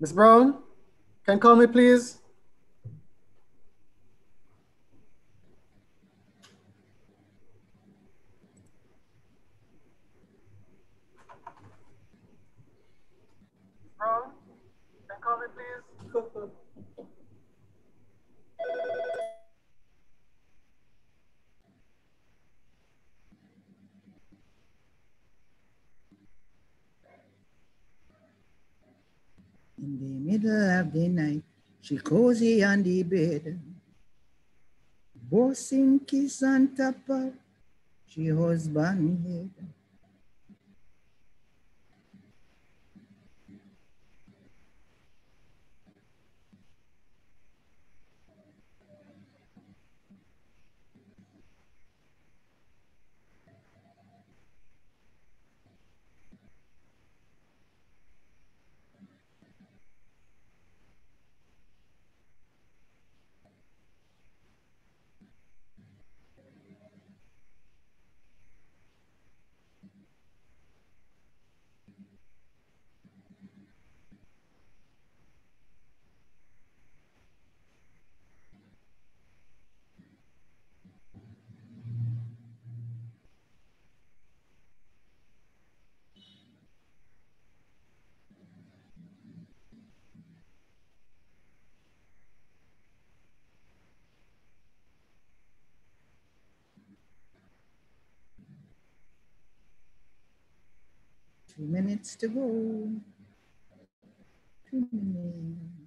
Miss Brown, can you call me, please? Brown, can you call me, please? In the middle of the night, she cozy on the bed. Bossing kiss top of she husband head. Two minutes to go. Two minutes.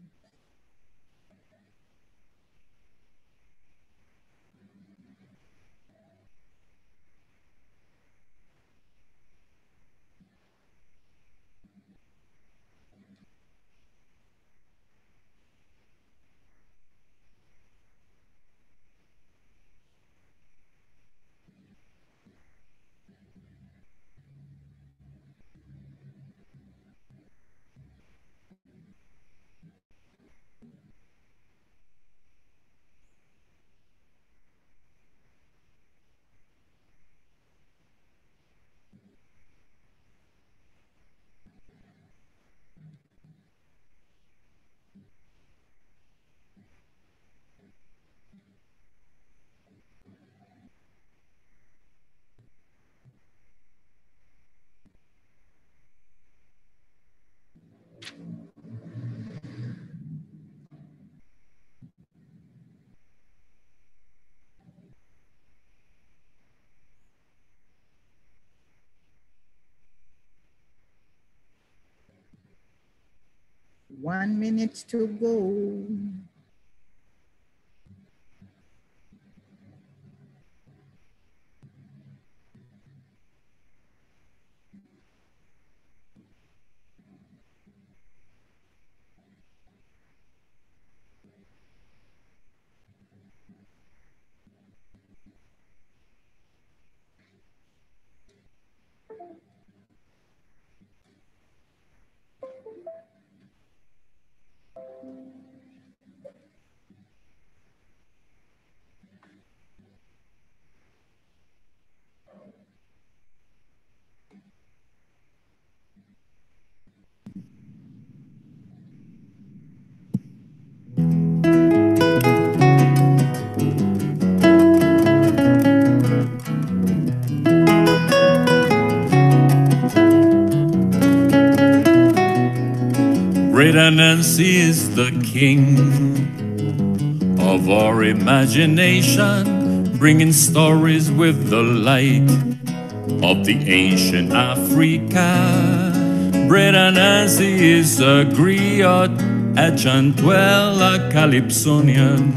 One minute to go. King of our imagination, bringing stories with the light of the ancient Africa. Brother Nancy is a griot, a chantuel, a calypsonian.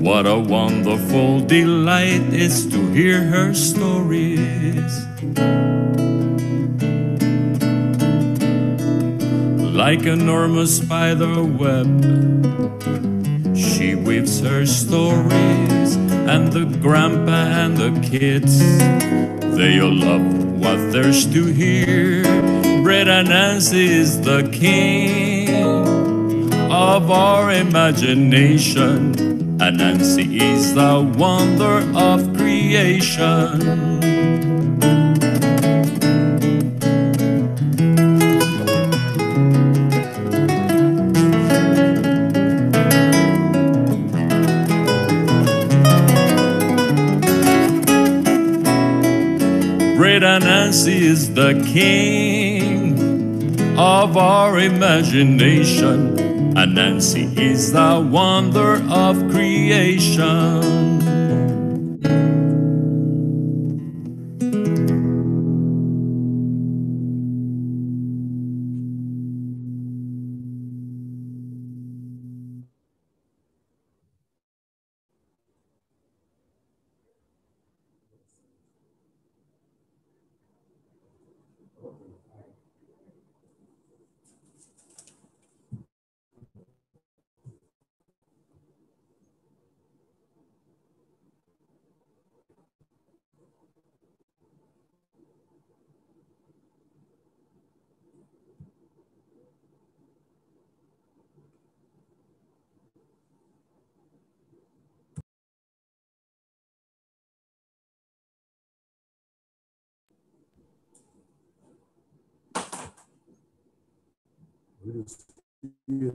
What a wonderful delight is to hear her stories. Like enormous spider web, she weaves her stories, and the grandpa and the kids, they all love what there's to hear. Brother Nancy is the king of our imagination, and Nancy is the wonder of creation. Great is the king of our imagination. Anansi is the wonder of creation.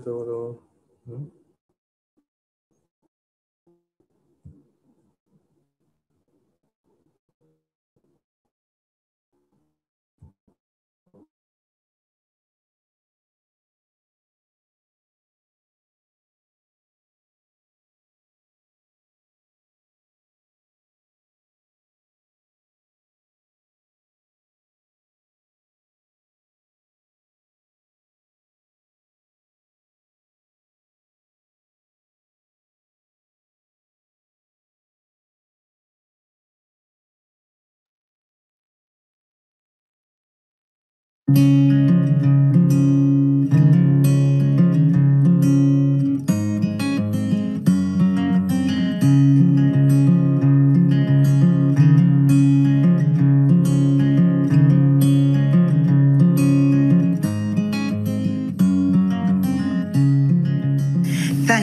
Teodor. Hm? Thank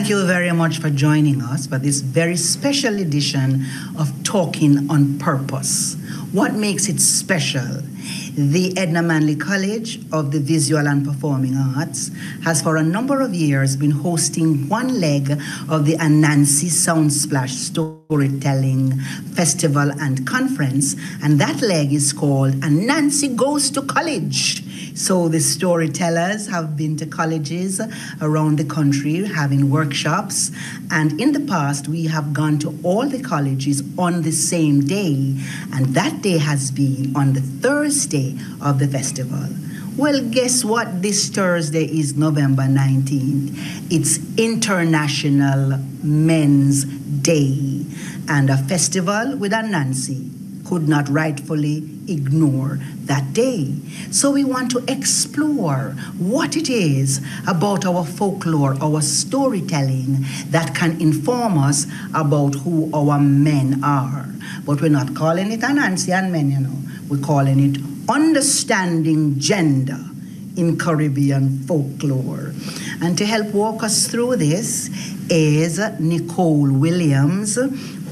you very much for joining us for this very special edition of Talking on Purpose. What makes it special? The Edna Manley College of the Visual and Performing Arts has for a number of years been hosting one leg of the Anansi Soundsplash Storytelling Festival and Conference, and that leg is called Anansi Goes to College. So the storytellers have been to colleges around the country having workshops. And in the past, we have gone to all the colleges on the same day. And that day has been on the Thursday of the festival. Well, guess what? This Thursday is November 19th. It's International Men's Day. And a festival with Anansi could not rightfully ignore that day. So we want to explore what it is about our folklore, our storytelling that can inform us about who our men are. But we're not calling it Anansi and men, you know. We're calling it understanding gender in Caribbean folklore. And to help walk us through this is Nicole Williams,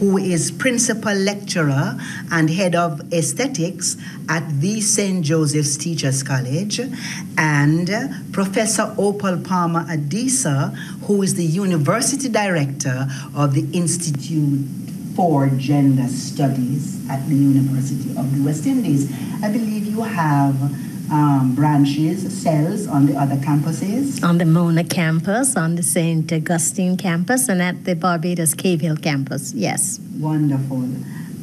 who is principal lecturer and head of aesthetics at the St. Joseph's Teachers College, and Professor Opal Palmer Adisa, who is the university director of the Institute for Gender Studies at the University of the West Indies. I believe you have um, branches, cells on the other campuses. on the Mona campus, on the St. Augustine campus, and at the Barbados Cave Hill campus. Yes. Wonderful.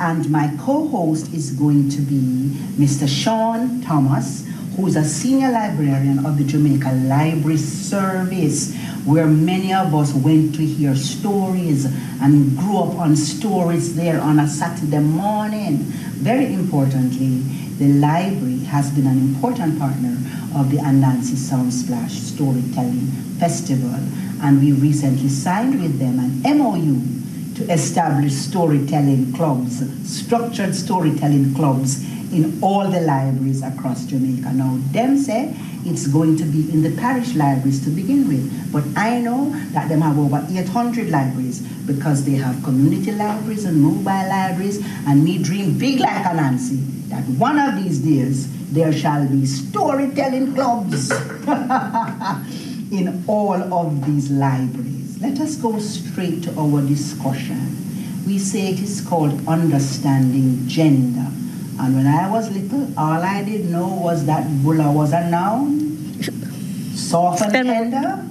And my co host is going to be Mr. Sean Thomas, who is a senior librarian of the Jamaica Library Service, where many of us went to hear stories and grew up on stories there on a Saturday morning. Very importantly, the library has been an important partner of the Anansi Soundsplash Storytelling Festival, and we recently signed with them an MOU to establish storytelling clubs, structured storytelling clubs in all the libraries across Jamaica. Now, them say it's going to be in the parish libraries to begin with, but I know that them have over 800 libraries because they have community libraries and mobile libraries, and me dream big like Anansi that one of these days there shall be storytelling clubs in all of these libraries. Let us go straight to our discussion. We say it is called understanding gender. And when I was little, all I did know was that bulla was a noun, soft and tender,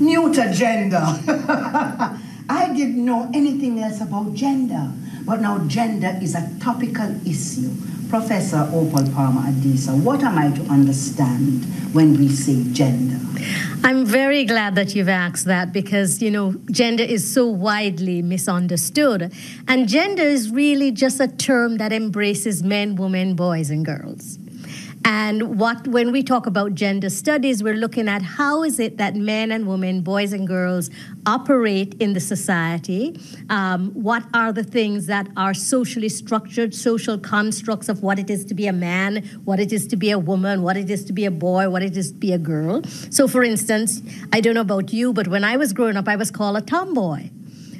neuter gender. I didn't know anything else about gender, but now gender is a topical issue. Professor Opal Palmer Adisa, what am I to understand when we say gender? I'm very glad that you've asked that because, you know, gender is so widely misunderstood. And gender is really just a term that embraces men, women, boys, and girls. And what when we talk about gender studies, we're looking at how is it that men and women, boys and girls, operate in the society. Um, what are the things that are socially structured, social constructs of what it is to be a man, what it is to be a woman, what it is to be a boy, what it is to be a girl. So, for instance, I don't know about you, but when I was growing up, I was called a tomboy,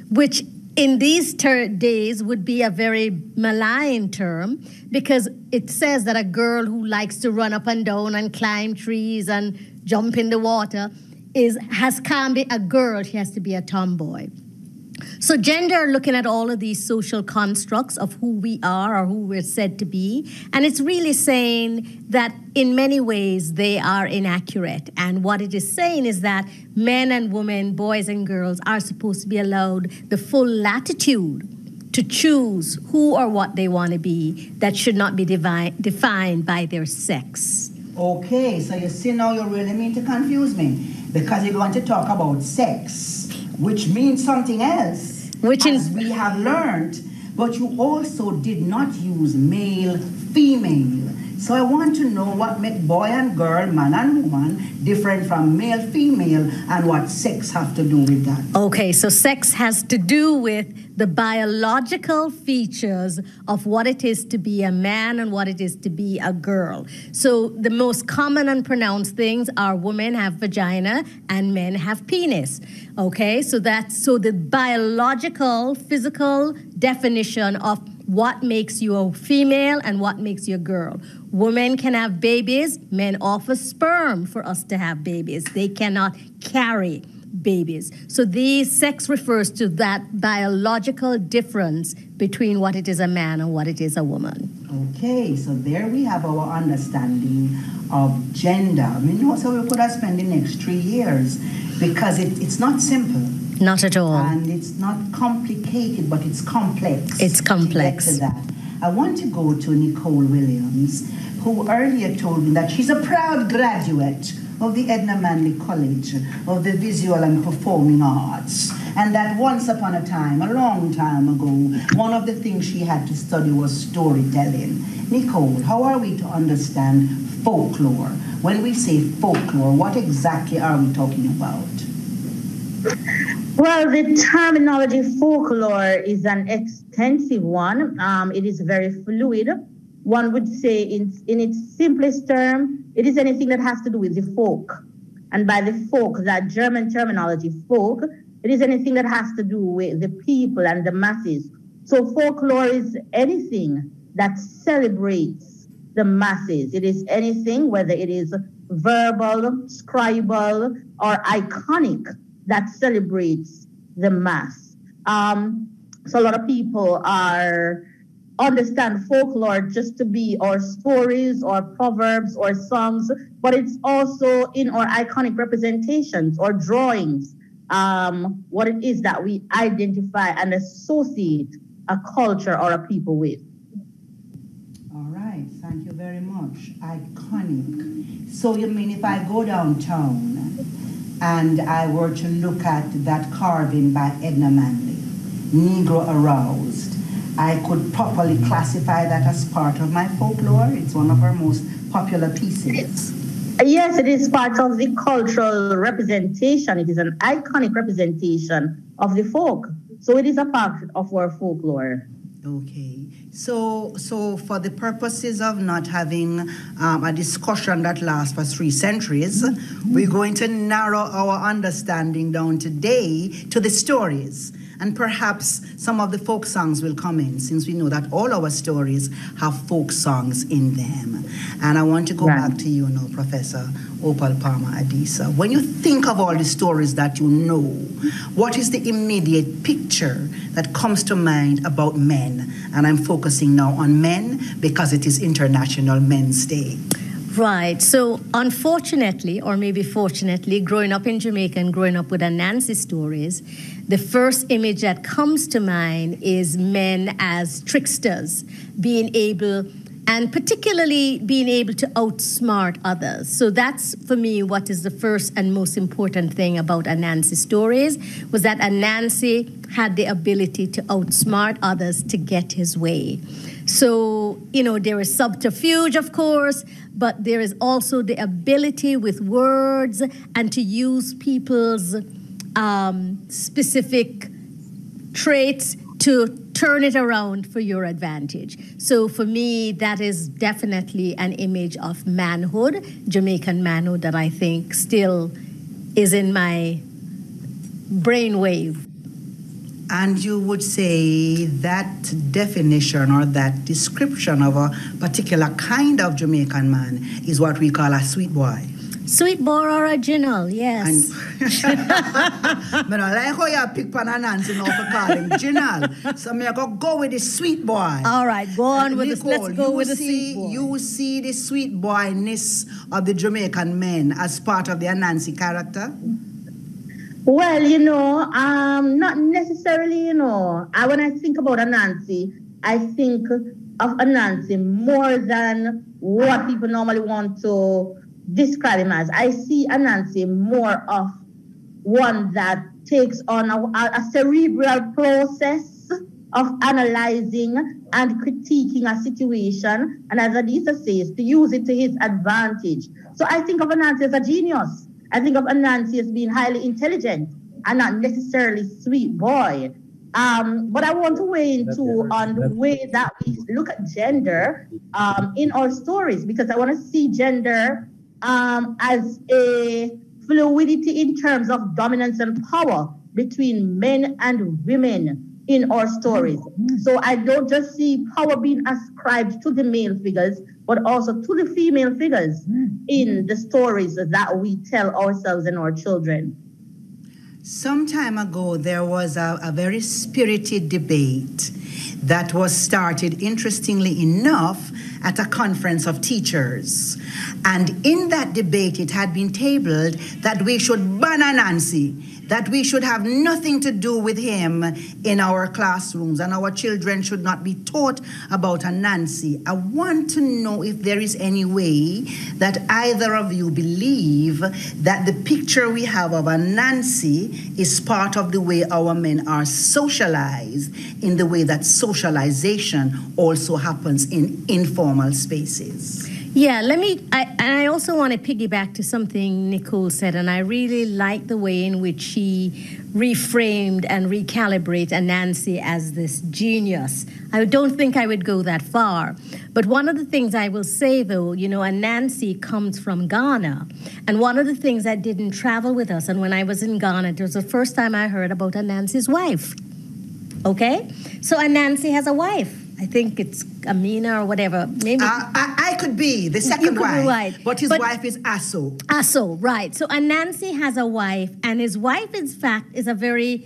which in these ter- days would be a very malign term because it says that a girl who likes to run up and down and climb trees and jump in the water is has can't be a girl she has to be a tomboy so gender looking at all of these social constructs of who we are or who we're said to be and it's really saying that in many ways they are inaccurate. And what it is saying is that men and women boys and girls are supposed to be allowed the full latitude to choose who or what they want to be that should not be defined by their sex. Okay, so you see now you really mean to confuse me because you're going to talk about sex, which means something else, Which as we have learned. But you also did not use male, female. So I want to know what make boy and girl, man and woman different from male, female, and what sex have to do with that. Okay, so sex has to do with the biological features of what it is to be a man and what it is to be a girl. So the most common and pronounced things are women have vagina and men have penis. Okay, so that's so the biological, physical definition of what makes you a female and what makes you a girl. Women can have babies, men offer sperm for us to have babies. They cannot carry babies. So the sex refers to that biological difference between what it is a man and what it is a woman. Okay, so there we have our understanding of gender. I mean, so we could have spent the next three years because it, it's not simple. Not at all. And it's not complicated, but it's complex. It's complex. To to that. I want to go to Nicole Williams, who earlier told me that she's a proud graduate of the Edna Manley College of the Visual and Performing Arts. And that once upon a time, a long time ago, one of the things she had to study was storytelling. Nicole, how are we to understand folklore? When we say folklore, what exactly are we talking about? Well, the terminology folklore is an extensive one. Um, it is very fluid. One would say, in, in its simplest term, it is anything that has to do with the folk. And by the folk, that German terminology, folk, it is anything that has to do with the people and the masses. So folklore is anything that celebrates the masses. It is anything, whether it is verbal, scribal, or iconic, that celebrates the mass. Um, so a lot of people are understand folklore just to be our stories or proverbs or songs, but it's also in our iconic representations or drawings. Um, what it is that we identify and associate a culture or a people with. All right, thank you very much. Iconic. So you mean if I go downtown and I were to look at that carving by Edna Manley, Negro Aroused, I could properly classify that as part of my folklore. It's one of our most popular pieces. Yes, it is part of the cultural representation. It is an iconic representation of the folk. So it is a part of our folklore. Okay. So, so for the purposes of not having um, a discussion that lasts for three centuries, we're going to narrow our understanding down today to the stories. And perhaps some of the folk songs will come in since we know that all our stories have folk songs in them. And I want to go Right. back to you now, Professor Opal Palmer Adisa. When you think of all the stories that you know, what is the immediate picture that comes to mind about men? And I'm focusing now on men because it is International Men's Day. Right. So, unfortunately, or maybe fortunately, growing up in Jamaica and growing up with Anansi stories, the first image that comes to mind is men as tricksters, being able, and particularly being able to outsmart others. So that's for me what is the first and most important thing about Anansi stories was that Anansi had the ability to outsmart others to get his way. So, you know, there is subterfuge, of course, but there is also the ability with words and to use people's um, specific traits to turn it around for your advantage. So for me, that is definitely an image of manhood, Jamaican manhood, that I think still is in my brainwave. And you would say that definition or that description of a particular kind of Jamaican man is what we call a sweet boy. Sweet boy original, yes. And but I like how you pick pan and Nancy now for call him Ginal. So me I go go with the sweet boy. All right, go on with this. Nicole, Let's go you with the see, sweet boy. You see the sweet boyness of the Jamaican men as part of their Nancy character. Well, you know, um, not necessarily, you know. I when I think about Anansi, I think of Anansi more than what people normally want to describe him as. I see Anansi more of one that takes on a, a cerebral process of analyzing and critiquing a situation, and as Adisa says, to use it to his advantage. So I think of Anansi as a genius. I think of Anansi as being highly intelligent and not necessarily sweet boy. Um, but I want to weigh into on the way that we look at gender um, in our stories because I want to see gender um, as a fluidity in terms of dominance and power between men and women in our stories. So I don't just see power being ascribed to the male figures, but also to the female figures in the stories that we tell ourselves and our children. Some time ago, there was a, a very spirited debate that was started, interestingly enough, at a conference of teachers. And in that debate, it had been tabled that we should ban Nancy, that we should have nothing to do with him in our classrooms, and our children should not be taught about a Nancy. I want to know if there is any way that either of you believe that the picture we have of a Nancy is part of the way our men are socialized, in the way that socialization also happens in informal spaces. Yeah, let me. I, and I also want to piggyback to something Nicole said, and I really like the way in which she reframed and recalibrated Anansi as this genius. I don't think I would go that far. But one of the things I will say, though, you know, Anansi comes from Ghana. And one of the things that didn't travel with us, and when I was in Ghana, it was the first time I heard about Anansi's wife. Okay? So Anansi has a wife. I think it's Amina or whatever. Maybe. Uh, I, I could be the second wife, right. but his But- wife is Aso. Aso, right. So Anansi has a wife, and his wife, in fact, is a very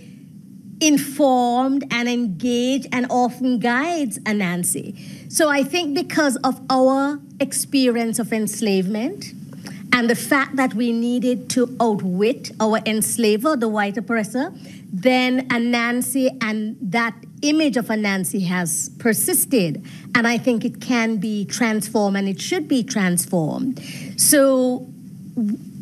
informed and engaged and often guides Anansi. So I think because of our experience of enslavement and the fact that we needed to outwit our enslaver, the white oppressor, then Anansi and that image of Anansi has persisted. And I think it can be transformed and it should be transformed. So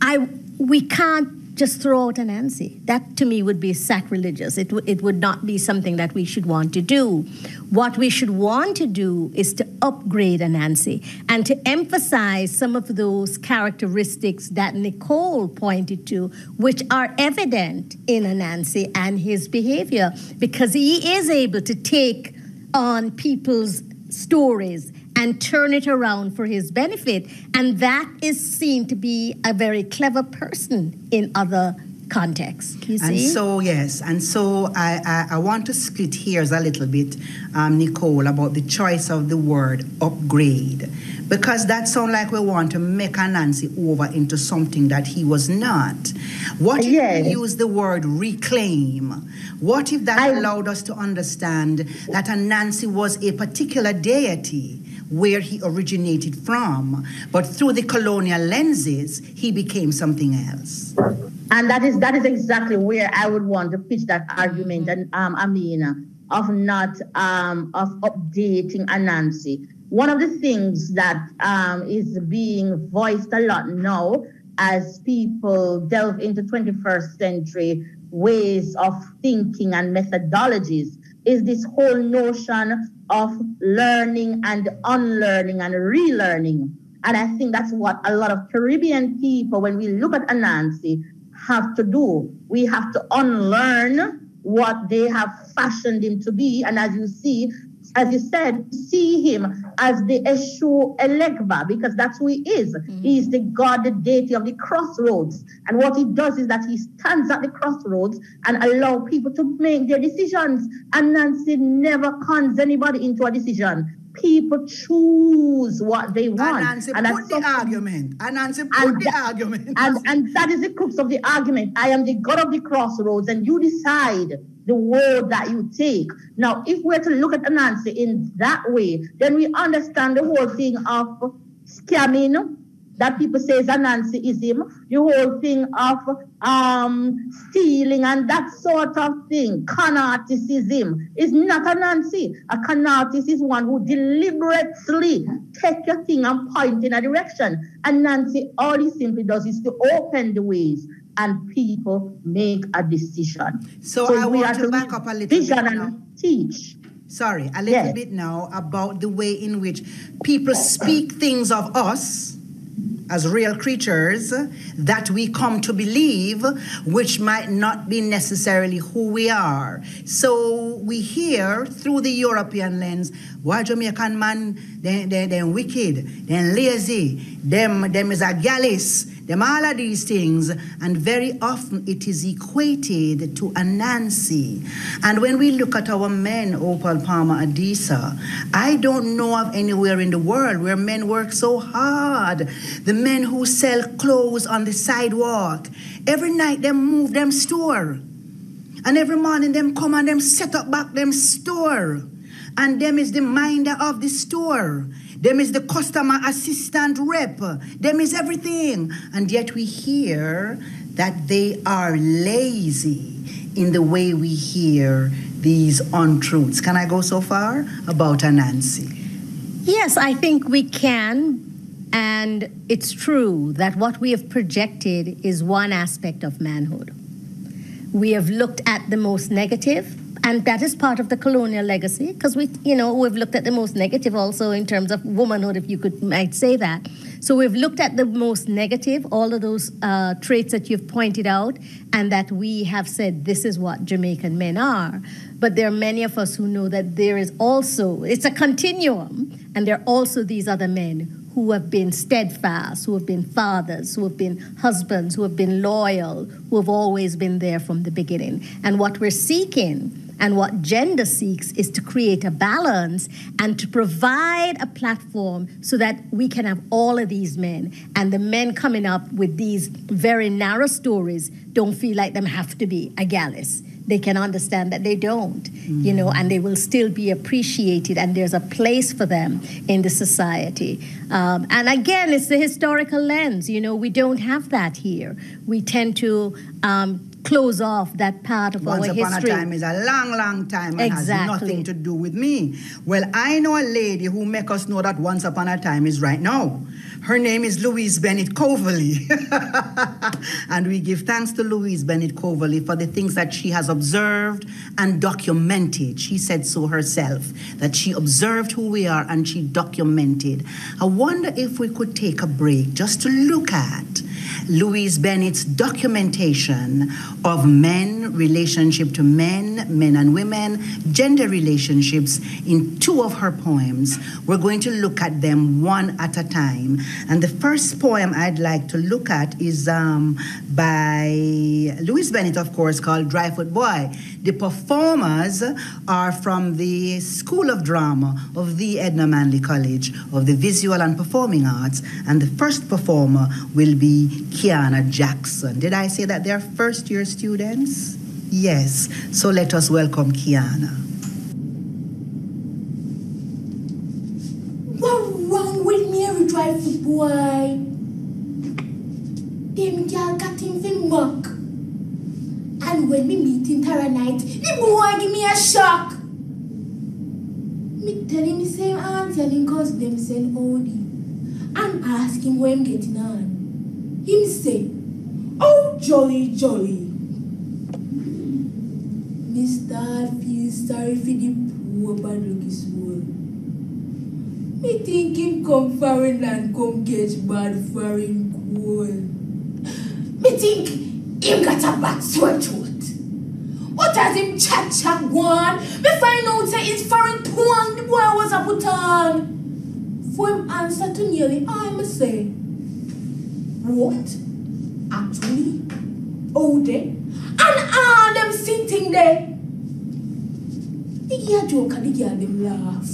I we can't just throw out Anansi. That to me would be sacrilegious. It, it would not be something that we should want to do. What we should want to do is to upgrade Anansi and to emphasize some of those characteristics that Nicole pointed to, which are evident in Anansi and his behavior, because he is able to take on people's stories and turn it around for his benefit. And that is seen to be a very clever person in other contexts. And so, yes, and so I, I, I want to split hairs a little bit, um, Nicole, about the choice of the word upgrade. Because that sounds like we want to make Nancy over into something that he was not. What if Yes. we use the word reclaim? What if that I- allowed us to understand that Nancy was a particular deity where he originated from, but through the colonial lenses, he became something else? And that is that is exactly where I would want to pitch that argument. And um, uh, of not um, of updating Anansi. One of the things that um, is being voiced a lot now as people delve into 21st century ways of thinking and methodologies is this whole notion of learning and unlearning and relearning. And I think that's what a lot of Caribbean people, when we look at Anansi, have to do. We have to unlearn what they have fashioned him to be. And as you see, as you said, see him as the Eshu Elegba, because that's who he is. Mm. He is the God, the deity of the crossroads. And what he does is that he stands at the crossroads and allow people to make their decisions. And Nancy never cons anybody into a decision. People choose what they want. Anansi And put that's the argument. Anansi put And the that- argument. and, and that is the crux of the argument. I am the God of the crossroads, and you decide the word that you take. Now, if we're to look at Anansi in that way, then we understand the whole thing of scamming that people say is Anansiism, the whole thing of um, stealing and that sort of thing. Con is not Anansi. A con artist is one who deliberately take your thing and point in a direction. And Nancy, all he simply does is to open the ways and people make a decision. So I we want to back up a little bit vision now. and teach. Sorry, a little Yes. bit now about the way in which people speak things of us as real creatures that we come to believe, which might not be necessarily who we are. So we hear through the European lens, why Jamaican man, they, they, they wicked, they lazy, them, them is a gallus, them all of these things, and very often it is equated to a Nancy. And when we look at our men, Opal Palmer Adisa, I don't know of anywhere in the world where men work so hard. The men who sell clothes on the sidewalk, every night them move them store. And every morning them come and them set up back them store. And them is the minder of the store. Them is the customer assistant rep. Them is everything. And yet we hear that they are lazy in the way we hear these untruths. Can I go so far? About Anansi. Yes, I think we can. And it's true that what we have projected is one aspect of manhood. We have looked at the most negative, and that is part of the colonial legacy, because we, you know, we've looked at the most negative also in terms of womanhood, if you could might say that. So we've looked at the most negative, all of those uh, traits that you've pointed out, and that we have said this is what Jamaican men are. But there are many of us who know that there is also it's a continuum, and there are also these other men who have been steadfast, who have been fathers, who have been husbands, who have been loyal, who have always been there from the beginning. And what we're seeking and what gender seeks is to create a balance and to provide a platform so that we can have all of these men. And the men coming up with these very narrow stories don't feel like them have to be a gallus they can understand that they don't, you know, and they will still be appreciated, and there's a place for them in the society. Um, and again, it's the historical lens, you know, we don't have that here. We tend to um, close off that part of Once our upon history. a time is a long, long time and has Exactly. nothing to do with me. Well, I know a lady who make us know that once upon a time is right now. Her name is Louise Bennett Coverley. and we give thanks to Louise Bennett Coverley for the things that she has observed and documented. She said so herself, that she observed who we are and she documented. I wonder if we could take a break just to look at Louise Bennett's documentation of men, relationship to men, men and women, gender relationships in two of her poems. We're going to look at them one at a time. And the first poem I'd like to look at is um, by Louise Bennett, of course, called Dryfoot Boy. The performers are from the School of Drama of the Edna Manley College of the Visual and Performing Arts, and the first performer will be Kiana Jackson. Did I say that they're first year students? Yes. So let us welcome Kiana. Wrong with boy? Them girl got him for muck. And when me meet him Tara night, the boy give me a shock. Me tell him the same answer and cause them send Odie. And ask him where I'm getting on. Him say, oh jolly jolly. Me Mr. feel sorry for the poor bad lucky soul. Me think him come foreign and come get bad foreign cool. Me think him got a bad sore throat. What has him chat chat one? Me find out say it's foreign twang the boy was a put on. For him answer to nearly I must say. What? Actually? Oh there? And all them sitting there. The girl joke and the girl them laugh.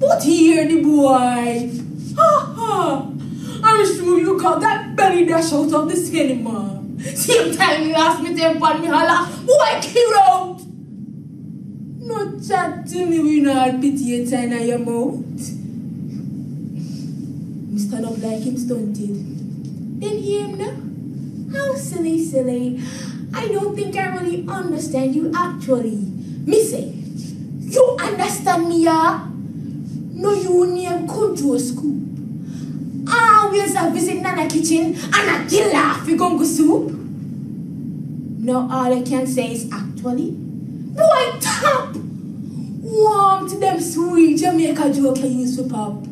But hear the boy. Ha ha. I'm sure you got that belly dash out of the cinema. Same time you ask me to upon me holla, boy kill out. No chat to me we not pity your time your mouth. Me stand up like him stunted. Then hear him now? How silly, silly. I don't think I really understand you actually. Me say, you understand me, yeah? No, you name a school. Always a visit Nana kitchen and a kill laugh you gongo soup. No, all I can say is actually, boy top. Warm to them sweet Jamaica joke I use for pop.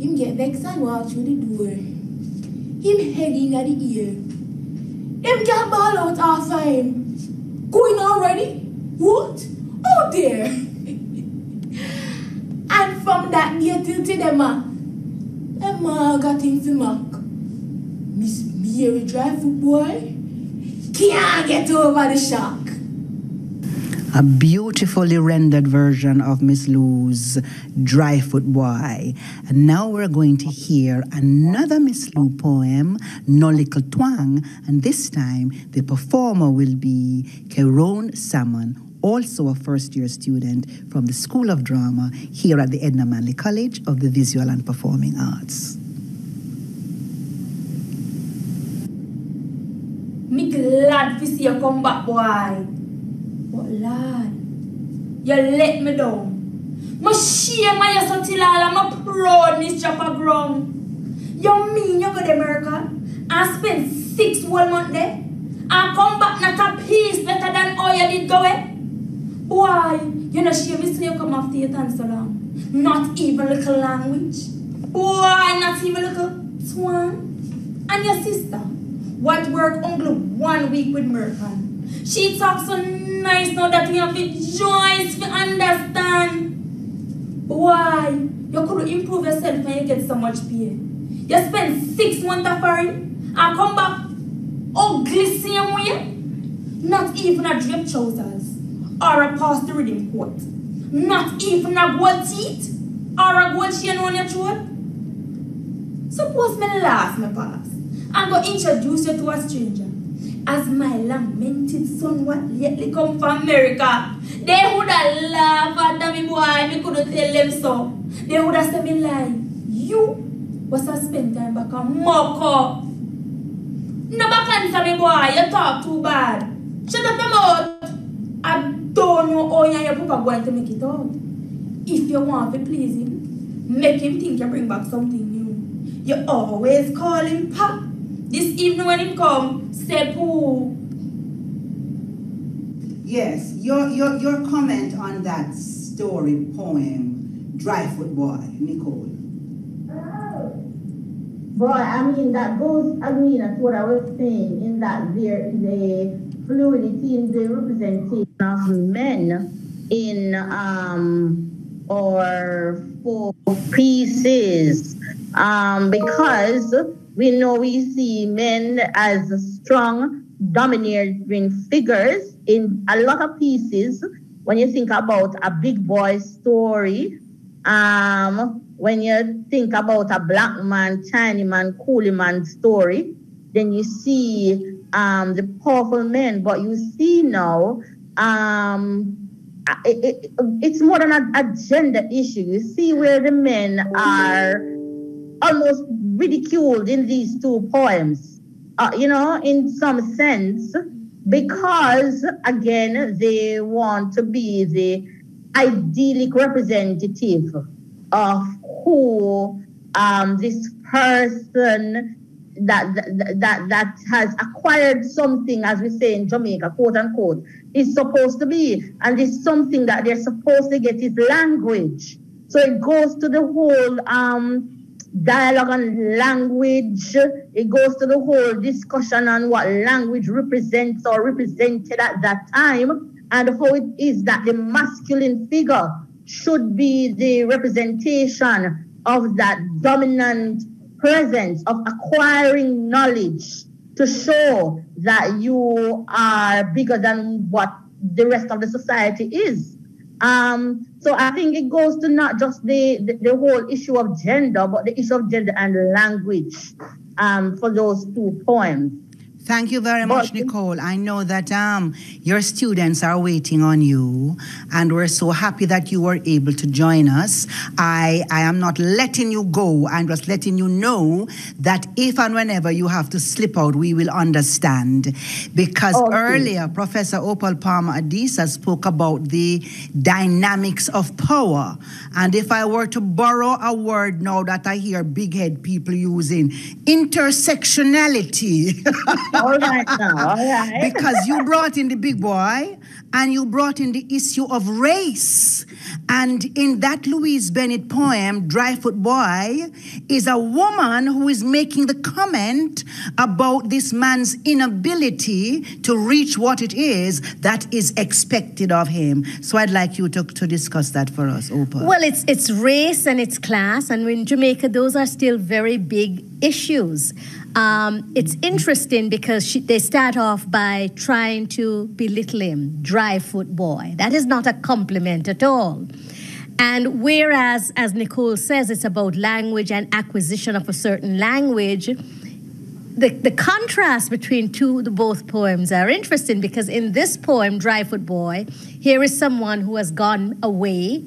Him get vexed and walk through the door. Him heading at the ear. Him get ball out after him. Going already? What? Oh dear. and from them uh, got mock. Miss Mary Dryfoot boy can't get over the shock. A beautifully rendered version of Miss Lou's Dryfoot Boy. And now we're going to hear another Miss Lou poem, No Little Twang, and this time the performer will be Keron Salmon, also a first year student from the School of Drama here at the Edna Manley College of the Visual and Performing Arts. Me glad to see you come back, boy. But lad, you let me down. My shame you so till all I'm a proud Miss Chopper ground. You mean you go to America and spend six whole months there and come back not a piece better than all you did go eh? Why? You know me see you come after your time so long. Not even little language. Why not even little swan? And your sister, what work only one week with Mercan. She talks so nice now that we have the joints to understand. Why? You could improve yourself when you get so much pay. You spend six months foreign and come back ugly same way. Not even a drip trousers or a past the rhythm coat. Not even a gold teeth or a gold chain on your throat. Suppose me last me pass and go introduce you to a stranger. As my lamented son what lately come from America, they would have laughed at me boy, me couldn't tell them so. They would have said me lie. You was a spend time back a mock up. No back answer me boy, you talk too bad. Shut up your mouth. I don't know how you and your papa going to make it out. If you want to please him, make him think you bring back something new. You always call him pop. This evening when him come, say poo. Yes, your, your, your comment on that story poem, Dryfoot Boy, Nicole. Boy, I mean, that goes, I mean, that's what I was saying, in that there is a fluidity in the representation of men in um, or for pieces. Um, because we know we see men as strong, domineering figures in a lot of pieces. When you think about a big boy story, um, when you think about a black man, Chinese man, coolie man story, then you see um, the powerful men. But you see now, um, it, it, it's more than a, gender issue. You see where the men are almost ridiculed in these two poems, uh, you know, in some sense, because again, they want to be the idyllic representative of who um, this person that, that that that has acquired something, as we say in Jamaica, quote unquote, is supposed to be, and it's something that they're supposed to get is language. So it goes to the whole um, dialogue on language. It goes to the whole discussion on what language represents or represented at that time, and how it is that the masculine figure should be the representation of that dominant presence of acquiring knowledge to show that you are bigger than what the rest of the society is. Um, so I think it goes to not just the, the, the, whole issue of gender, but the issue of gender and language um, for those two poems. Thank you very much, Nicole. I know that um, your students are waiting on you, and we're so happy that you were able to join us. I, I am not letting you go. I'm just letting you know that if and whenever you have to slip out, we will understand. Because earlier, Professor Opal Palmer Adisa spoke about the dynamics of power. And if I were to borrow a word now that I hear big head people using, intersectionality. all right now, all right. because you brought in the big boy and you brought in the issue of race. And in that Louise Bennett poem, Dryfoot Boy, is a woman who is making the comment about this man's inability to reach what it is that is expected of him. So I'd like you to, to discuss that for us, Opa. Well, it's, it's race and it's class, and in Jamaica, those are still very big issues. Um, it's interesting because she, they start off by trying to belittle him, dry foot boy. That is not a compliment at all. And whereas, as Nicole says, it's about language and acquisition of a certain language, the, the contrast between two the both poems are interesting because in this poem, Dry Foot Boy, here is someone who has gone away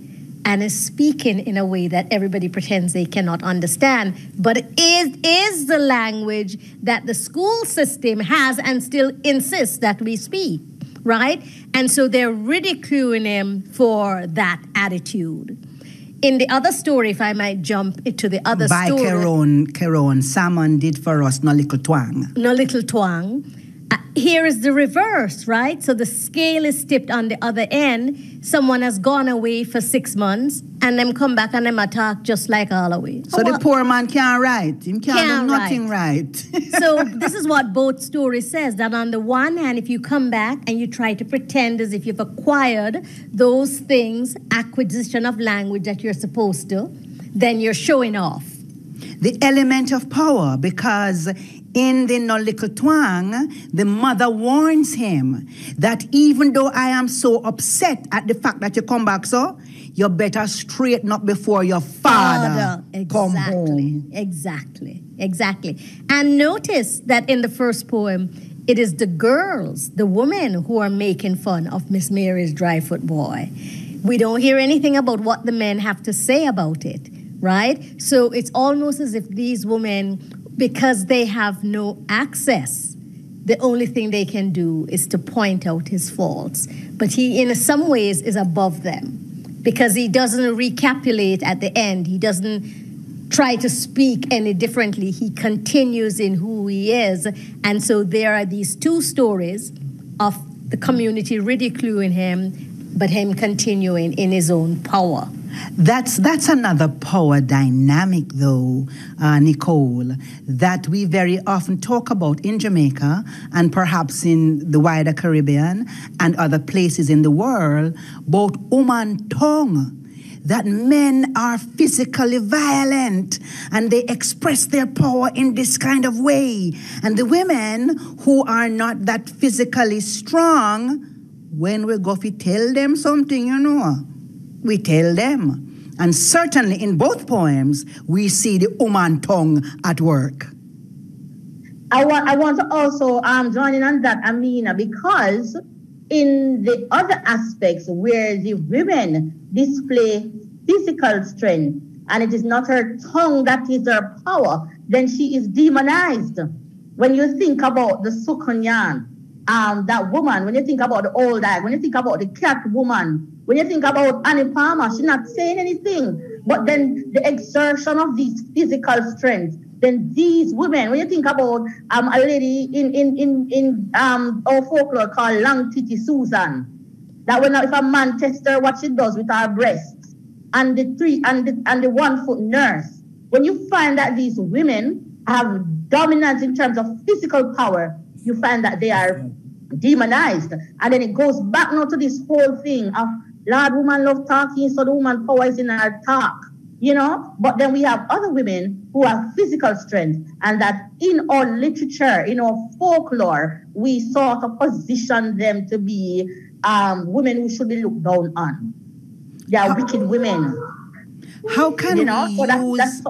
and is speaking in a way that everybody pretends they cannot understand. But it is, the language that the school system has and still insists that we speak, right? And so they're ridiculing him for that attitude. In the other story, if I might jump into the other By story. By Keron, Keron, Salmon did for us no little twang. No little twang Uh, here is the reverse, right? So the scale is tipped on the other end. Someone has gone away for six months and them come back and them attack just like all away. So, oh, the poor man can't write. He can't, can't do nothing right. right. so this is what both stories says that on the one hand, if you come back and you try to pretend as if you've acquired those things, acquisition of language that you're supposed to, then you're showing off. The element of power, because in the no little twang, the mother warns him that even though I am so upset at the fact that you come back so, you better straighten up before your father, father. Exactly. come home. Exactly, exactly. And notice that in the first poem, it is the girls, the women, who are making fun of Miss Mary's dryfoot boy. We don't hear anything about what the men have to say about it, right? So it's almost as if these women because they have no access. The only thing they can do is to point out his faults. But he, in some ways, is above them because he doesn't recapitulate at the end. He doesn't try to speak any differently. He continues in who he is. And so there are these two stories of the community ridiculing him, but him continuing in his own power. That's that's another power dynamic, though, uh, Nicole, that we very often talk about in Jamaica and perhaps in the wider Caribbean and other places in the world, about woman tongue. That men are physically violent and they express their power in this kind of way. And the women who are not that physically strong, when we go to tell them something, you know, we tell them. And certainly in both poems, we see the woman tongue at work. I want I want to also um join in on that, Amina, because in the other aspects where the women display physical strength and it is not her tongue that is her power, then she is demonized. When you think about the Soucouyant, um, that woman, when you think about the Ol' Higue, when you think about the cat woman, when you think about Annie Palmer, she's not saying anything. But then the exertion of these physical strength, then these women, when you think about um, a lady in in in in um our folklore called Long Titi Susan, that when if a man tests her, what she does with her breasts, and the three and the, and the one foot nurse, when you find that these women have dominance in terms of physical power, you find that they are demonized. And then it goes back now to this whole thing of Lord, woman love talking, so the woman power is in her talk, you know. But then we have other women who have physical strength, and that in our literature, in our folklore, we sort of position them to be um, women who should be looked down on. They are wicked women. How can You know, we so that- use...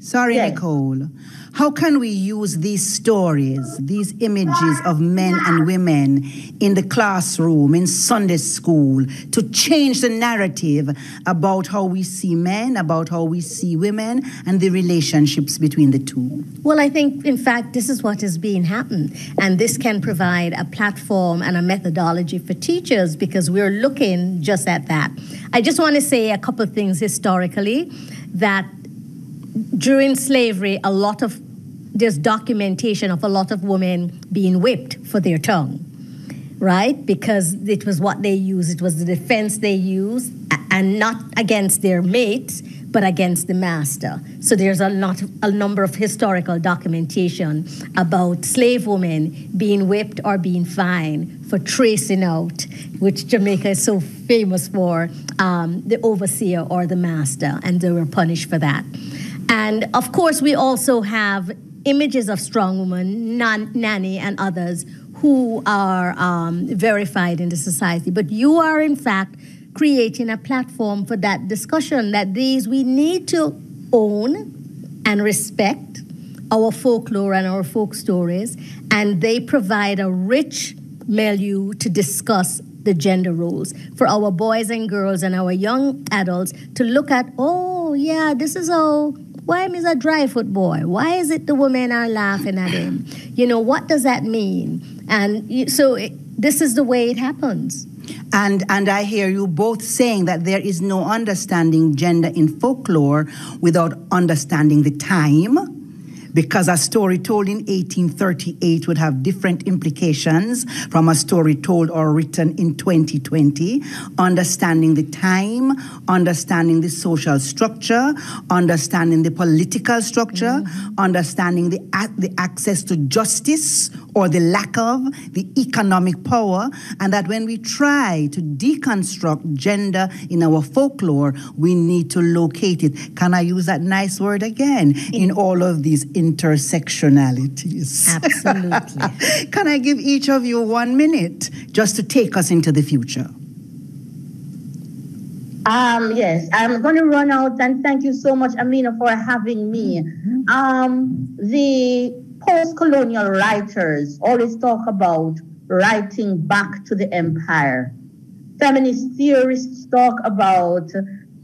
Sorry. Nicole. How can we use these stories, these images of men and women in the classroom, in Sunday school, to change the narrative about how we see men, about how we see women, and the relationships between the two? Well, I think, in fact, this is what is being happened. And this can provide a platform and a methodology for teachers because we're looking just at that. I just want to say a couple of things historically that during slavery, a lot of there's documentation of a lot of women being whipped for their tongue, right? Because it was what they used, it was the defense they used, and not against their mates, but against the master. So there's a lot, a number of historical documentation about slave women being whipped or being fined for tracing out, which Jamaica is so famous for, um, the overseer or the master, and they were punished for that. And of course, we also have images of strong women, nan- nanny, and others who are um, verified in the society. But you are, in fact, creating a platform for that discussion that these we need to own and respect our folklore and our folk stories, and they provide a rich milieu to discuss the gender roles for our boys and girls and our young adults to look at, oh, yeah, this is how. Why is a dry foot boy? Why is it the women are laughing at him? You know, what does that mean? And so it, this is the way it happens. And, and I hear you both saying that there is no understanding gender in folklore without understanding the time, because a story told in 1838 would have different implications from a story told or written in 2020. Understanding the time, understanding the social structure, understanding the political structure, mm. understanding the, the access to justice or the lack of, the economic power, and that when we try to deconstruct gender in our folklore, we need to locate it. Can I use that nice word again? In all of these intersectionalities. Absolutely. Can I give each of you one minute just to take us into the future? Um, yes, I'm going to run out and thank you so much, Amina, for having me. Um, the post colonial writers always talk about writing back to the empire. Feminist theorists talk about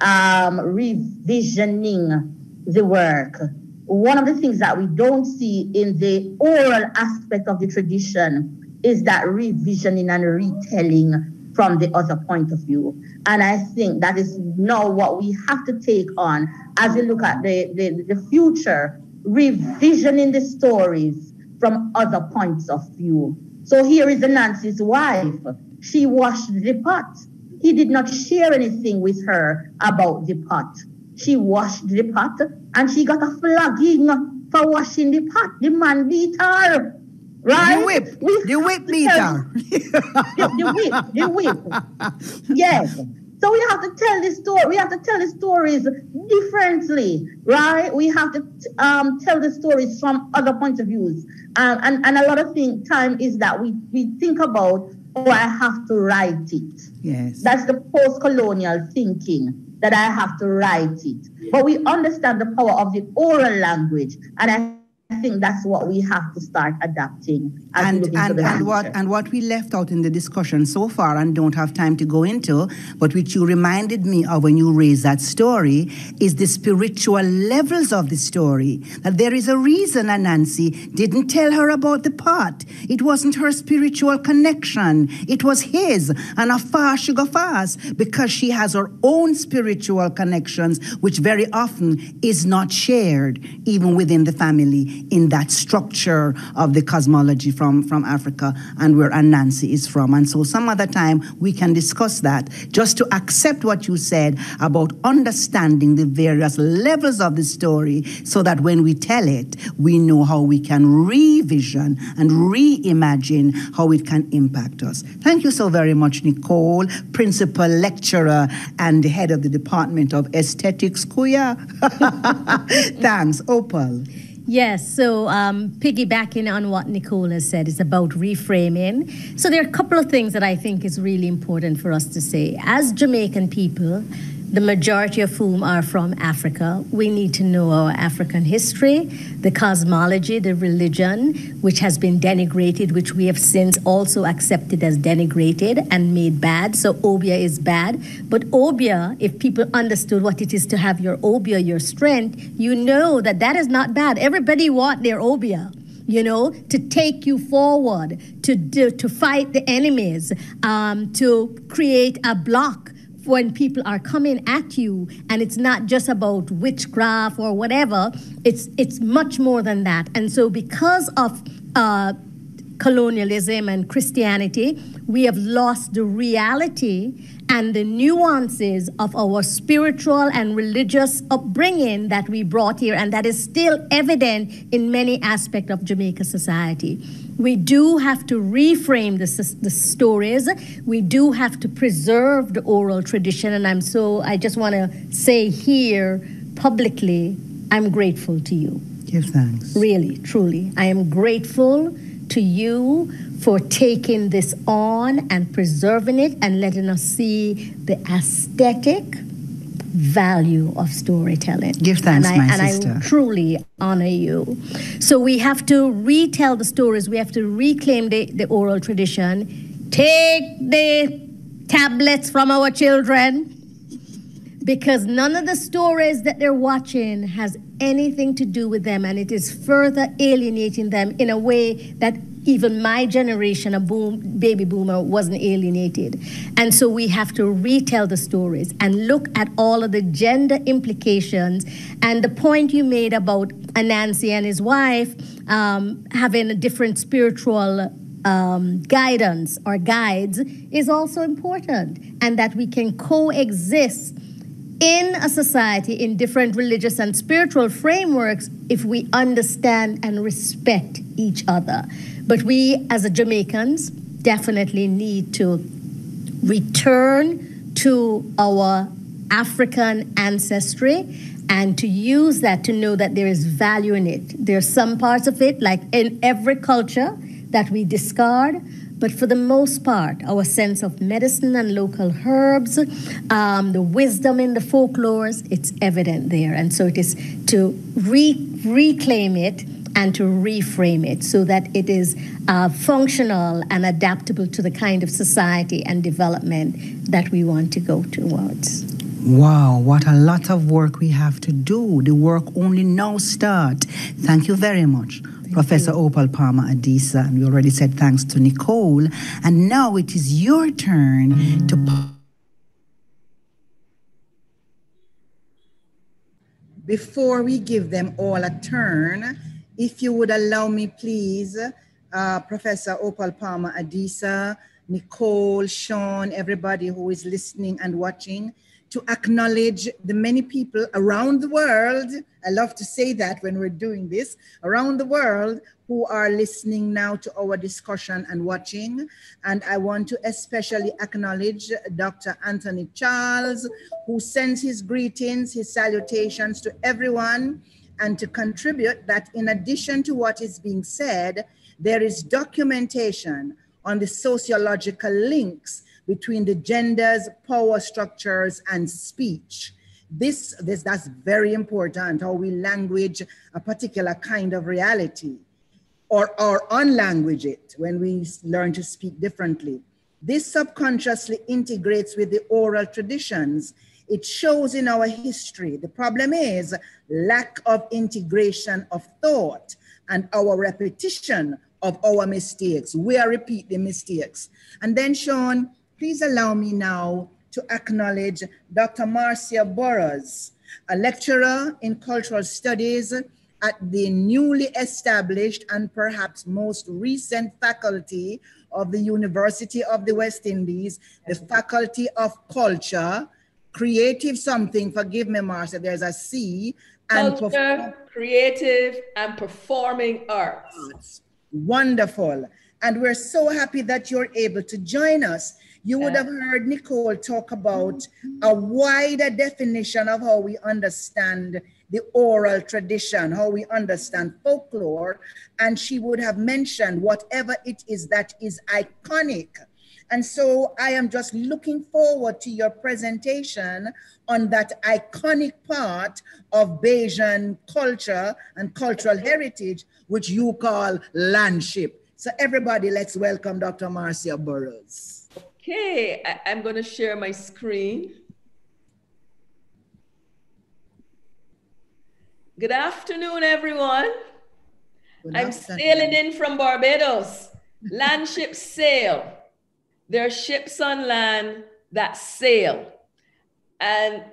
um, revisioning the work. One of the things that we don't see in the oral aspect of the tradition is that revisioning and retelling from the other point of view. And I think that is now what we have to take on as we look at the, the, the future, revisioning the stories from other points of view. So here is Nancy's wife. She washed the pot. he did not share anything with her about the pot. She washed the pot and she got a flogging for washing the pot. The man beat her. Right? The whip. We The whip beat her. the, the whip, the whip. Yes. So we have to tell the story. We have to tell the stories differently, right? We have to um, tell the stories from other points of views. Um, and, and a lot of thing, time is that we, we think about, oh, I have to write it. Yes. That's the post-colonial thinking that I have to write it. But we understand the power of the oral language, and I think that's what we have to start adapting and and, and what and what we left out in the discussion so far and don't have time to go into, but which you reminded me of when you raised that story, is the spiritual levels of the story. That there is a reason Anansi didn't tell her about the pot. It wasn't her spiritual connection. It was his. And a fast she go fast because she has her own spiritual connections, which very often is not shared even within the family in that structure of the cosmology from, from Africa and where Anansi is from. And so some other time we can discuss that just to accept what you said about understanding the various levels of the story so that when we tell it, we know how we can revision and reimagine how it can impact us. Thank you so very much, Nicole, principal lecturer and head of the Department of Aesthetics, Kuya. Thanks, Opal. Yes, so um, piggybacking on what Nicole has said, it's about reframing. So there are a couple of things that I think is really important for us to say. As Jamaican people, the majority of whom are from Africa, we need to know our African history, the cosmology, the religion, which has been denigrated, which we have since also accepted as denigrated and made bad. So obeah is bad. But obeah, if people understood what it is to have your obeah, your strength, you know that that is not bad. Everybody want their obeah you know, to take you forward, to do, to fight the enemies, um, to create a block when people are coming at you, and it's not just about witchcraft or whatever. It's it's much more than that. And so, because of uh, colonialism and Christianity, we have lost the reality and the nuances of our spiritual and religious upbringing that we brought here, and that is still evident in many aspects of Jamaica society. We do have to reframe the, the stories. We do have to preserve the oral tradition, and I'm so, I just want to say here publicly, I'm grateful to you. Give thanks. Really, truly. I am grateful to you for taking this on and preserving it and letting us see the aesthetic value of storytelling. Give thanks, and I, my and sister. I truly honor you. So we have to retell the stories. We have to reclaim the, the oral tradition. Take the tablets from our children because none of the stories that they're watching has anything to do with them and it is further alienating them in a way that even my generation a boom baby boomer wasn't alienated. And so we have to retell the stories and look at all of the gender implications. And the point you made about anansi and his wife um, having a different spiritual um, guidance or guides is also important. And that we can coexist in a society in different religious and spiritual frameworks if we understand and respect each other. But we, as a Jamaicans, definitely need to return to our African ancestry and to use that to know that there is value in it. There are some parts of it, like in every culture, that we discard. But for the most part, our sense of medicine and local herbs, um, the wisdom in the folklores, it's evident there. And so it is to re- reclaim it and to reframe it so that it is uh, functional and adaptable to the kind of society and development that we want to go towards. Wow, what a lot of work we have to do. The work only now start. Thank you very much. Professor Opal Palmer Adisa, and we already said thanks to Nicole. And now it is your turn to. Before we give them all a turn, if you would allow me, please, uh, Professor Opal Palmer Adisa, Nicole, Sean, everybody who is listening and watching, to acknowledge the many people around the world. I love to say that when we're doing this, around the world who are listening now to our discussion and watching. And I want to especially acknowledge Dr. Anthony Charles, who sends his greetings, his salutations to everyone, and to contribute that in addition to what is being said, there is documentation on the sociological links between the genders, power structures, and speech. This, this that's very important, how we language a particular kind of reality or, or unlanguage it when we learn to speak differently. This subconsciously integrates with the oral traditions. It shows in our history. The problem is lack of integration of thought and our repetition of our mistakes. We are repeating the mistakes. And then, Sean, please allow me now to acknowledge Dr. Marcia Burrowes, a lecturer in cultural studies at the newly established and perhaps most recent faculty of the University of the West Indies, the Faculty of Culture, Creative something, forgive me, Marcia, there's a C. And Culture, Creative, and Performing Arts. Wonderful. And we're so happy that you're able to join us. You would have heard Nicole talk about a wider definition of how we understand the oral tradition, how we understand folklore, and she would have mentioned whatever it is that is iconic. And so I am just looking forward to your presentation on that iconic part of Bajan culture and cultural heritage, which you call landship. So everybody, let's welcome Dr. Marcia Burrowes. Okay, I- I'm gonna share my screen. Good afternoon, everyone. Good I'm afternoon. sailing in from Barbados. Landship sail. There are ships on land that sail. And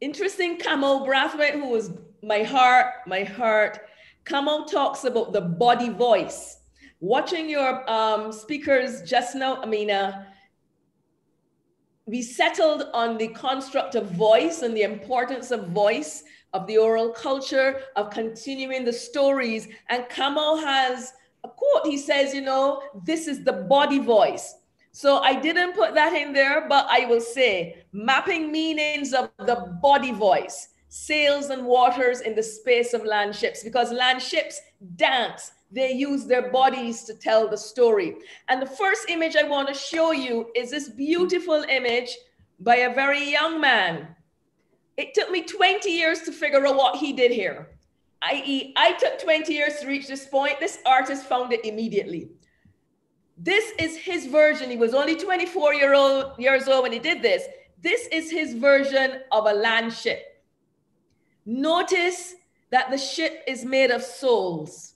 interesting, Kamau Brathwaite, who was my heart, my heart, Kamau talks about the body voice. Watching your um, speakers just now, Amina, we settled on the construct of voice and the importance of voice, of the oral culture, of continuing the stories. And Kamau has a quote. He says, you know, this is the body voice. So I didn't put that in there, but I will say mapping meanings of the body voice sails and waters in the space of land ships because land ships dance. They use their bodies to tell the story. And the first image I want to show you is this beautiful image by a very young man. It took me 20 years to figure out what he did here. I.e., I took 20 years to reach this point. This artist found it immediately. This is his version. He was only 24 year old, years old when he did this. This is his version of a land ship. Notice that the ship is made of souls.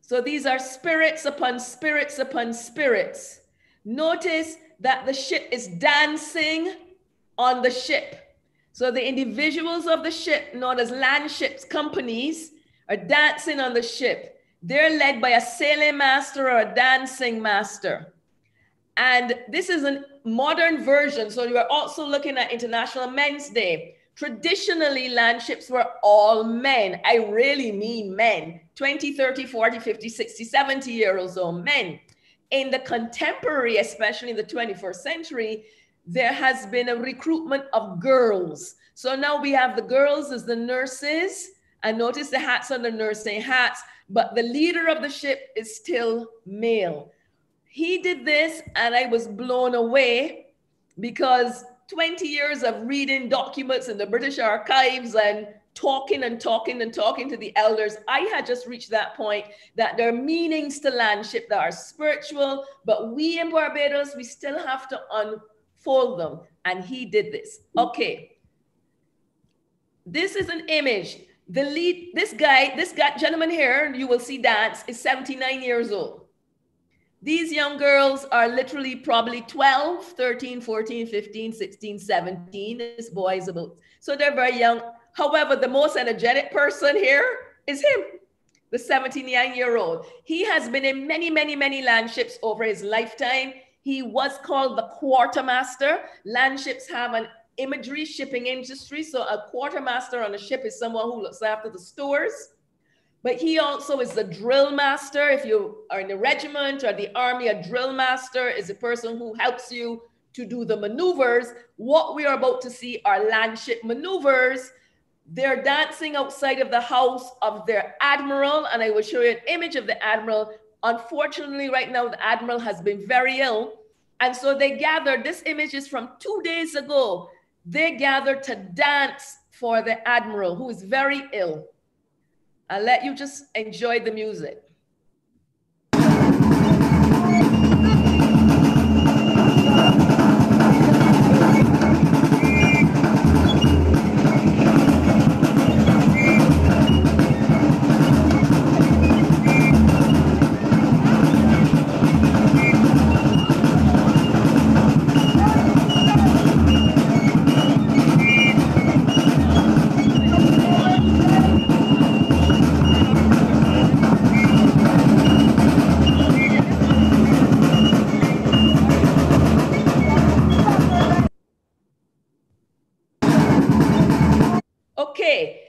So these are spirits upon spirits upon spirits. Notice that the ship is dancing on the ship. So the individuals of the ship, known as land ships companies, are dancing on the ship. They're led by a sailing master or a dancing master. And this is a modern version. So we're also looking at International Men's Day. Traditionally, landships were all men. I really mean men 20, 30, 40, 50, 60, 70 years old men. In the contemporary, especially in the 21st century, there has been a recruitment of girls. So now we have the girls as the nurses. And notice the hats on the nursing hats, but the leader of the ship is still male. He did this, and I was blown away because 20 years of reading documents in the British archives and talking and talking and talking to the elders, I had just reached that point that there are meanings to landship that are spiritual, but we in Barbados, we still have to unfold them. And he did this. Okay. This is an image. The lead, this guy, this guy, gentleman here, you will see dance, is 79 years old. These young girls are literally probably 12, 13, 14, 15, 16, 17. This boy is about, so they're very young. However, the most energetic person here is him. the 79 year old. He has been in many, many, many landships over his lifetime. He was called the quartermaster. Landships have an imagery shipping industry. So a quartermaster on a ship is someone who looks after the stores. But he also is the drill master. If you are in the regiment or the army, a drill master is a person who helps you to do the maneuvers. What we are about to see are land ship maneuvers. They're dancing outside of the house of their admiral, and I will show you an image of the admiral. Unfortunately, right now, the admiral has been very ill. And so they gathered, this image is from two days ago. They gathered to dance for the admiral who is very ill. I'll let you just enjoy the music. Okay.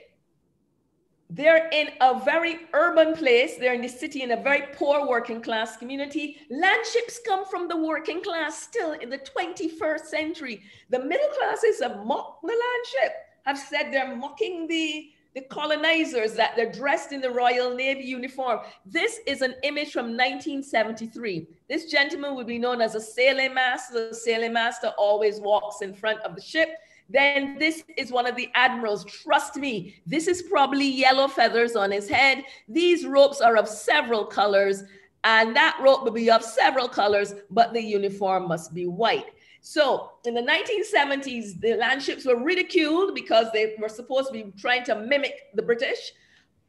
They're in a very urban place. They're in the city in a very poor working class community. Landships come from the working class still in the 21st century. The middle classes have mocked the landship, have said they're mocking the, the colonizers, that they're dressed in the Royal Navy uniform. This is an image from 1973. This gentleman would be known as a sailing master. The sailing master always walks in front of the ship then this is one of the admirals. Trust me, this is probably yellow feathers on his head. These ropes are of several colors, and that rope will be of several colors, but the uniform must be white. So in the 1970s, the land ships were ridiculed because they were supposed to be trying to mimic the British.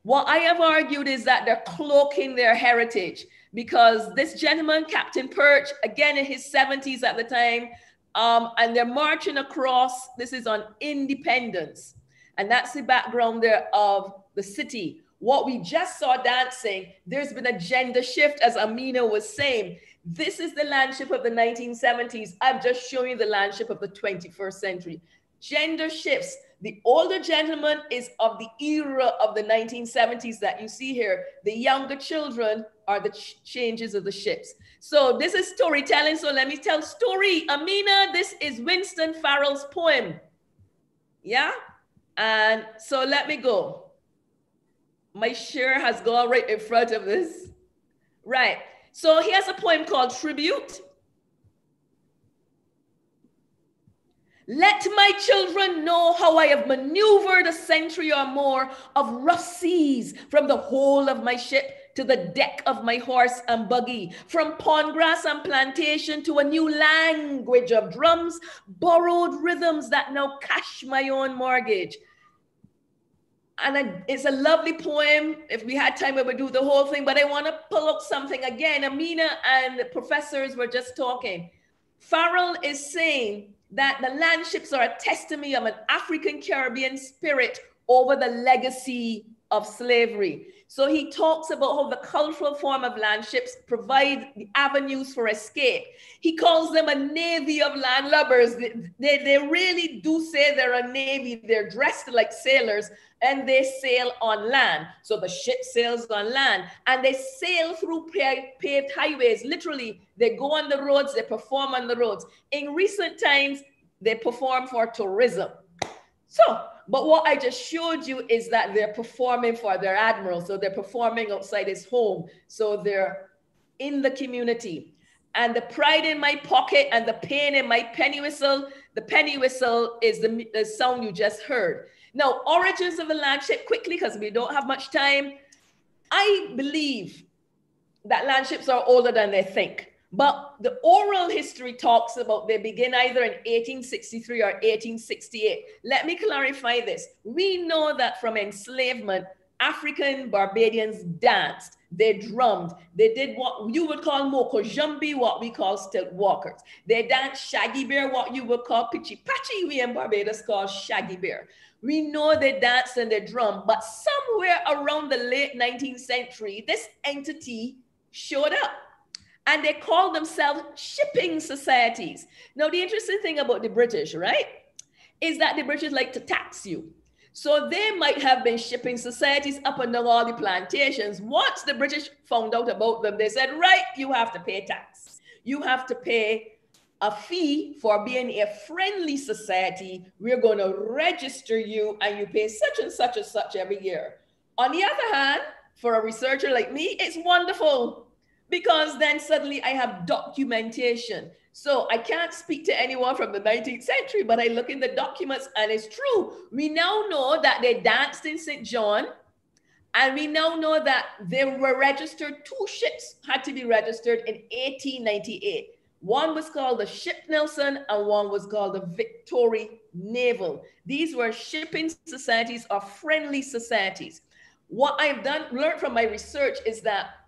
What I have argued is that they're cloaking their heritage because this gentleman, Captain Perch, again in his 70s at the time, um, and they're marching across. This is on independence. And that's the background there of the city. What we just saw dancing, there's been a gender shift, as Amina was saying. This is the landship of the 1970s. I'm just showing you the landship of the 21st century. Gender shifts. The older gentleman is of the era of the 1970s that you see here. The younger children are the ch changes of the ships. So this is storytelling. So let me tell story. Amina, this is Winston Farrell's poem. Yeah? And so let me go. My share has gone right in front of this. Right. So he has a poem called Tribute. Let my children know how I have maneuvered a century or more of rough seas from the whole of my ship to the deck of my horse and buggy, from pond grass and plantation to a new language of drums, borrowed rhythms that now cash my own mortgage. And it's a lovely poem. If we had time, we would do the whole thing, but I want to pull up something again. Amina and the professors were just talking. Farrell is saying that the landships are a testimony of an African Caribbean spirit over the legacy of slavery. So he talks about how the cultural form of landships provide the avenues for escape. He calls them a navy of landlubbers. They, they, they really do say they're a navy. They're dressed like sailors and they sail on land. So the ship sails on land and they sail through paved highways. Literally, they go on the roads, they perform on the roads. In recent times, they perform for tourism. So but what I just showed you is that they're performing for their admiral. So they're performing outside his home. So they're in the community. And the pride in my pocket and the pain in my penny whistle, the penny whistle is the, the sound you just heard. Now, origins of the landship quickly, because we don't have much time. I believe that landships are older than they think. But the oral history talks about they begin either in 1863 or 1868. Let me clarify this. We know that from enslavement, African Barbadians danced, they drummed, they did what you would call moko jumbie, what we call stilt walkers. They danced shaggy bear, what you would call pitchy patchy, we in Barbados call shaggy bear. We know they danced and they drum, but somewhere around the late 19th century, this entity showed up and they called themselves shipping societies. Now, the interesting thing about the British, right, is that the British like to tax you. So they might have been shipping societies up and down all the plantations. Once the British found out about them, they said, right, you have to pay tax. You have to pay a fee for being a friendly society. We're going to register you and you pay such and such and such every year. On the other hand, for a researcher like me, it's wonderful because then suddenly I have documentation. So I can't speak to anyone from the 19th century, but I look in the documents and it's true. We now know that they danced in St. John. And we now know that they were registered, two ships had to be registered in 1898. One was called the Ship Nelson and one was called the Victory Naval. These were shipping societies or friendly societies. What I've done, learned from my research is that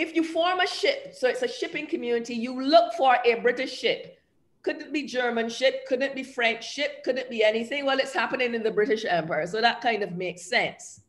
if you form a ship, so it's a shipping community, you look for a British ship. Could it be German ship? Could it be French ship? Could it be anything? Well, it's happening in the British Empire. So that kind of makes sense.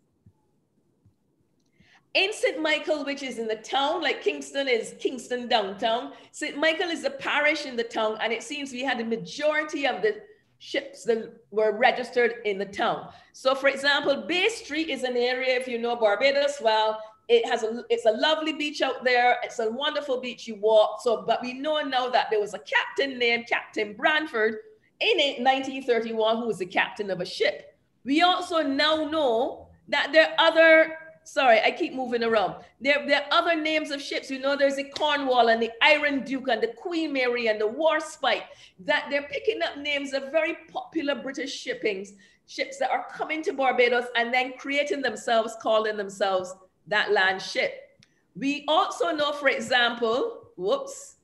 In St. Michael, which is in the town, like Kingston is Kingston downtown, St. Michael is a parish in the town, and it seems we had the majority of the ships that were registered in the town. So, for example, Bay Street is an area, if you know Barbados well, it has a it's a lovely beach out there. It's a wonderful beach you walk. So, but we know now that there was a captain named Captain Branford in 1931 who was the captain of a ship. We also now know that there are other sorry, I keep moving around. There, there are other names of ships. You know, there's the Cornwall and the Iron Duke and the Queen Mary and the Warspite, that they're picking up names of very popular British shippings, ships that are coming to Barbados and then creating themselves, calling themselves that land ship. We also know, for example, whoops,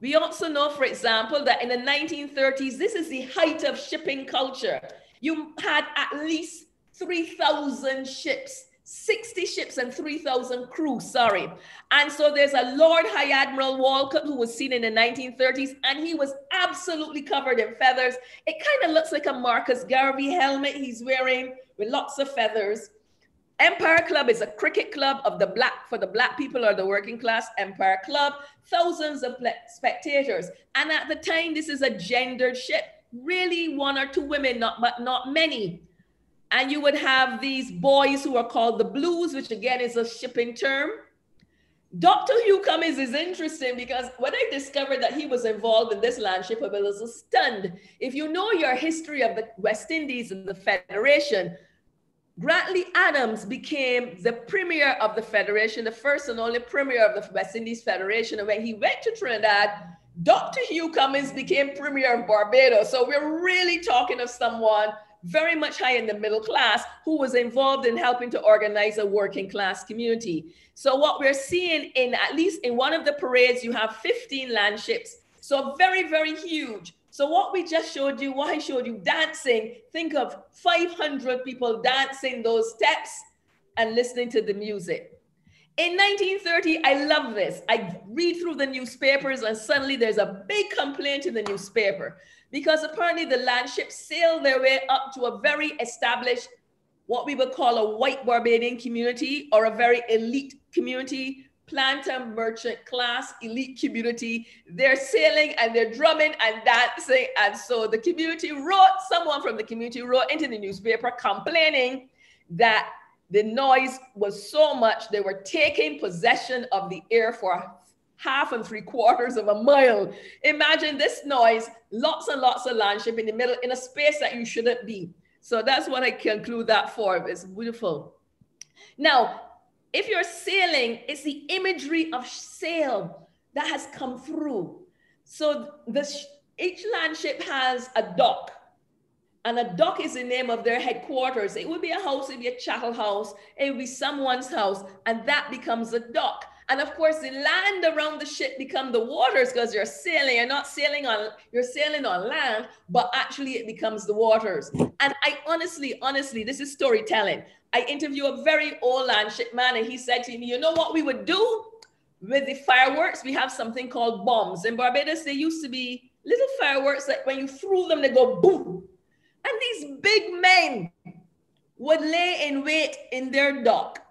we also know, for example, that in the 1930s, this is the height of shipping culture. You had at least 3,000 ships 60 ships and 3,000 crew, sorry. And so there's a Lord High Admiral Walcott who was seen in the 1930s, and he was absolutely covered in feathers. It kind of looks like a Marcus Garvey helmet he's wearing with lots of feathers. Empire Club is a cricket club of the black for the black people or the working class. Empire Club, thousands of spectators. And at the time, this is a gendered ship. Really, one or two women, not but not many. And you would have these boys who are called the blues, which again is a shipping term. Dr. Hugh Cummins is interesting because when I discovered that he was involved in this landship, I was stunned. If you know your history of the West Indies and the Federation, Grantley Adams became the premier of the Federation, the first and only premier of the West Indies Federation. And when he went to Trinidad, Dr. Hugh Cummins became premier of Barbados. So we're really talking of someone very much high in the middle class who was involved in helping to organize a working class community. So what we're seeing in at least in one of the parades, you have 15 land ships. So very, very huge. So what we just showed you, what I showed you dancing, think of 500 people dancing those steps and listening to the music. In 1930, I love this. I read through the newspapers and suddenly there's a big complaint in the newspaper because apparently the land ships sailed their way up to a very established, what we would call a white Barbadian community or a very elite community, planter merchant class, elite community. They're sailing and they're drumming and dancing. And so the community wrote, someone from the community wrote into the newspaper complaining that the noise was so much they were taking possession of the air for half and three quarters of a mile. Imagine this noise, lots and lots of landship in the middle in a space that you shouldn't be. So that's what I conclude that for. It's beautiful. Now, if you're sailing, it's the imagery of sail that has come through. So this, each landship has a dock and a dock is the name of their headquarters. It would be a house, it would be a chattel house, it would be someone's house, and that becomes a dock. And of course, the land around the ship become the waters because you're sailing. You're not sailing on you're sailing on land, but actually it becomes the waters. And I honestly, honestly, this is storytelling. I interview a very old land man, and he said to me, "You know what we would do with the fireworks? We have something called bombs. In Barbados, they used to be little fireworks that when you threw them, they go boom. And these big men would lay in wait in their dock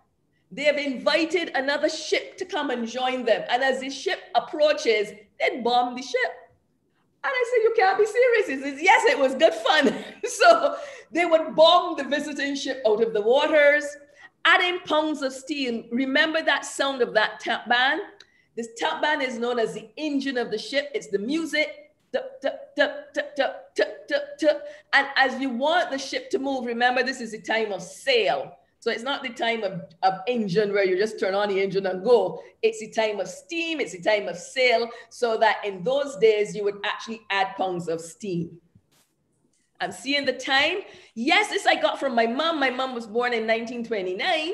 they have invited another ship to come and join them. And as the ship approaches, they bomb the ship. And I said, You can't be serious. He says, Yes, it was good fun. so they would bomb the visiting ship out of the waters, adding pounds of steel. Remember that sound of that tuk band? This tuk band is known as the engine of the ship, it's the music. And as you want the ship to move, remember this is the time of sail. So it's not the time of, of engine where you just turn on the engine and go. It's the time of steam, it's the time of sail, so that in those days you would actually add pounds of steam. I'm seeing the time. Yes, this I got from my mom. My mom was born in 1929,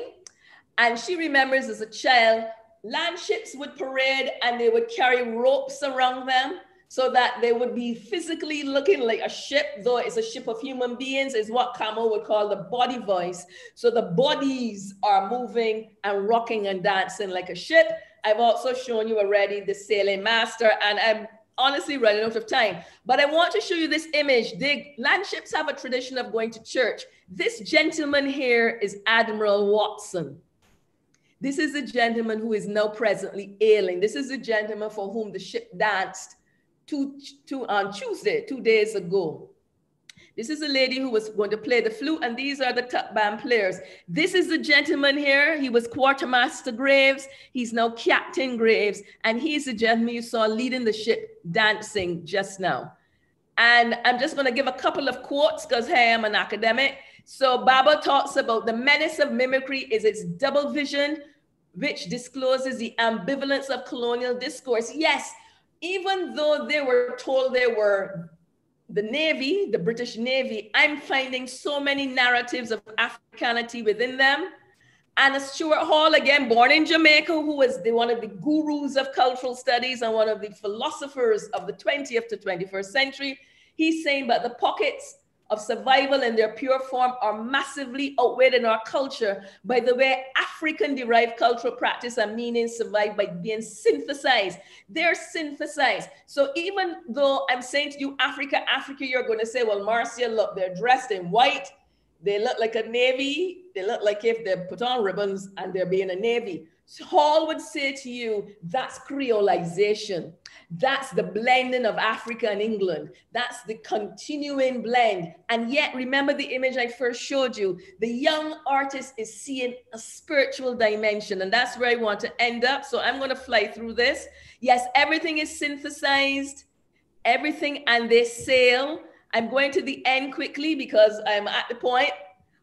and she remembers as a child, land ships would parade and they would carry ropes around them so that they would be physically looking like a ship, though it's a ship of human beings, is what Kamau would call the body voice. So the bodies are moving and rocking and dancing like a ship. I've also shown you already the sailing master, and I'm honestly running out of time. But I want to show you this image. The land ships have a tradition of going to church. This gentleman here is Admiral Watson. This is a gentleman who is now presently ailing. This is a gentleman for whom the ship danced two, two, on Tuesday, two days ago. This is a lady who was going to play the flute, and these are the tuk band players. This is the gentleman here. He was Quartermaster Graves. He's now Captain Graves, and he's the gentleman you saw leading the ship dancing just now. And I'm just going to give a couple of quotes because, hey, I'm an academic. So, Bhabha talks about the menace of mimicry is its double vision, which discloses the ambivalence of colonial discourse. Yes, even though they were told they were the Navy, the British Navy, I'm finding so many narratives of Africanity within them. And Stuart Hall, again, born in Jamaica, who was the, one of the gurus of cultural studies and one of the philosophers of the 20th to 21st century, he's saying, but the pockets of survival in their pure form are massively outweighed in our culture by the way African derived cultural practice and meaning survive by being synthesized. They're synthesized. So even though I'm saying to you, Africa, Africa, you're going to say, well, Marcia, look, they're dressed in white. They look like a navy. They look like if they put on ribbons and they're being a navy. Hall would say to you, that's creolization. That's the blending of Africa and England. That's the continuing blend. And yet, remember the image I first showed you. The young artist is seeing a spiritual dimension, and that's where I want to end up. So I'm going to fly through this. Yes, everything is synthesized, everything, and they sail. I'm going to the end quickly because I'm at the point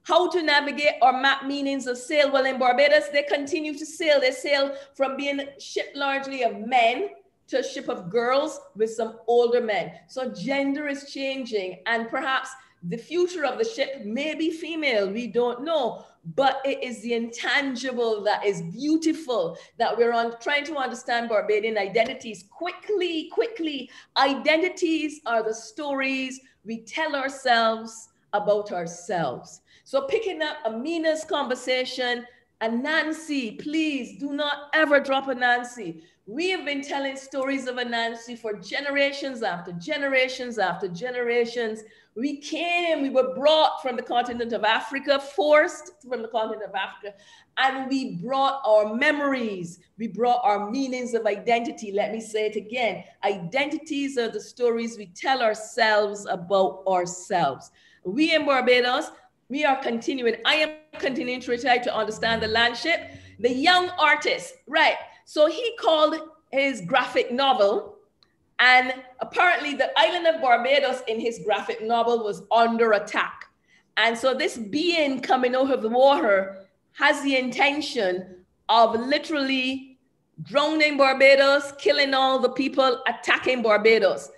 how to navigate or map meanings of sail. Well, in Barbados, they continue to sail. They sail from being ship largely of men to a ship of girls with some older men. So gender is changing, and perhaps the future of the ship may be female. We don't know, but it is the intangible that is beautiful that we're on trying to understand Barbadian identities quickly. Quickly, identities are the stories we tell ourselves about ourselves. So picking up Amina's conversation and Nancy, please do not ever drop Ananse. We have been telling stories of Ananse for generations after generations after generations. We came, we were brought from the continent of Africa, forced from the continent of Africa, and we brought our memories. We brought our meanings of identity. Let me say it again. Identities are the stories we tell ourselves about ourselves. We in Barbados, we are continuing. I am continuing to try to understand the landship. The young artist, right? So he called his graphic novel, and apparently the island of Barbados in his graphic novel was under attack. And so this being coming out of the water has the intention of literally drowning Barbados, killing all the people, attacking Barbados.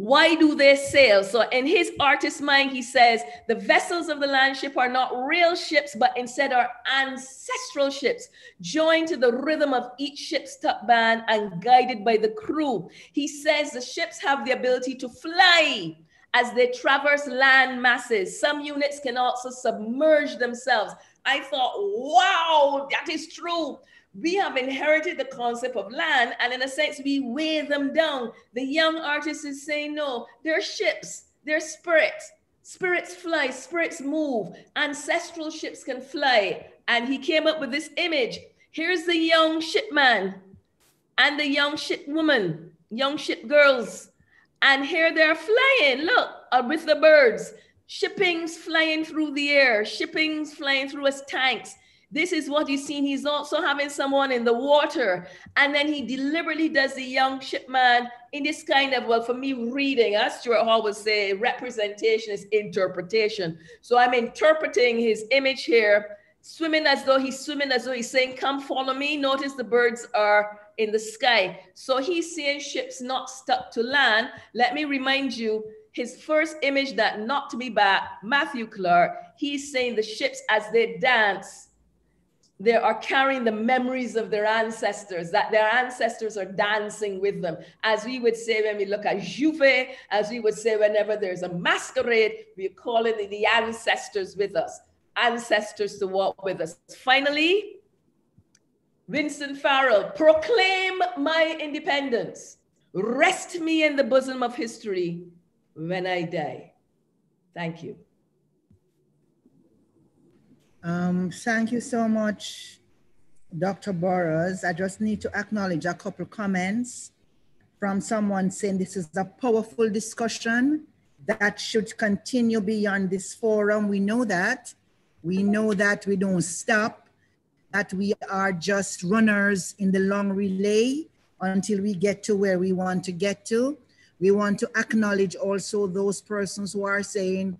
Why do they sail? So, in his artist mind, he says the vessels of the land ship are not real ships, but instead are ancestral ships, joined to the rhythm of each ship's tuk band and guided by the crew. He says the ships have the ability to fly as they traverse land masses. Some units can also submerge themselves. I thought, wow, that is true we have inherited the concept of land and in a sense we weigh them down. The young artist is saying no they're ships they're spirits. Spirits fly spirits move. Ancestral ships can fly. And he came up with this image. Here's the young shipman and the young ship woman young ship girls. And here they're flying. Look uh, with the birds. Shippings flying through the air. Shippings flying through his tanks this is what he's seen. He's also having someone in the water. And then he deliberately does the young shipman in this kind of, well, for me, reading, as Stuart Hall would say, representation is interpretation. So I'm interpreting his image here, swimming as though he's swimming as though he's saying, Come follow me. Notice the birds are in the sky. So he's seeing ships not stuck to land. Let me remind you, his first image that knocked me back, Matthew Clark, he's saying the ships as they dance they are carrying the memories of their ancestors, that their ancestors are dancing with them. As we would say when we look at J'ouvert, as we would say whenever there's a masquerade, we're calling the ancestors with us, ancestors to walk with us. Finally, Winston Farrell, proclaim my independence. Rest me in the bosom of history when I die. Thank you. Um, thank you so much, Dr. Burrowes. I just need to acknowledge a couple comments from someone saying this is a powerful discussion that should continue beyond this forum. We know that. We know that we don't stop, that we are just runners in the long relay until we get to where we want to get to. We want to acknowledge also those persons who are saying,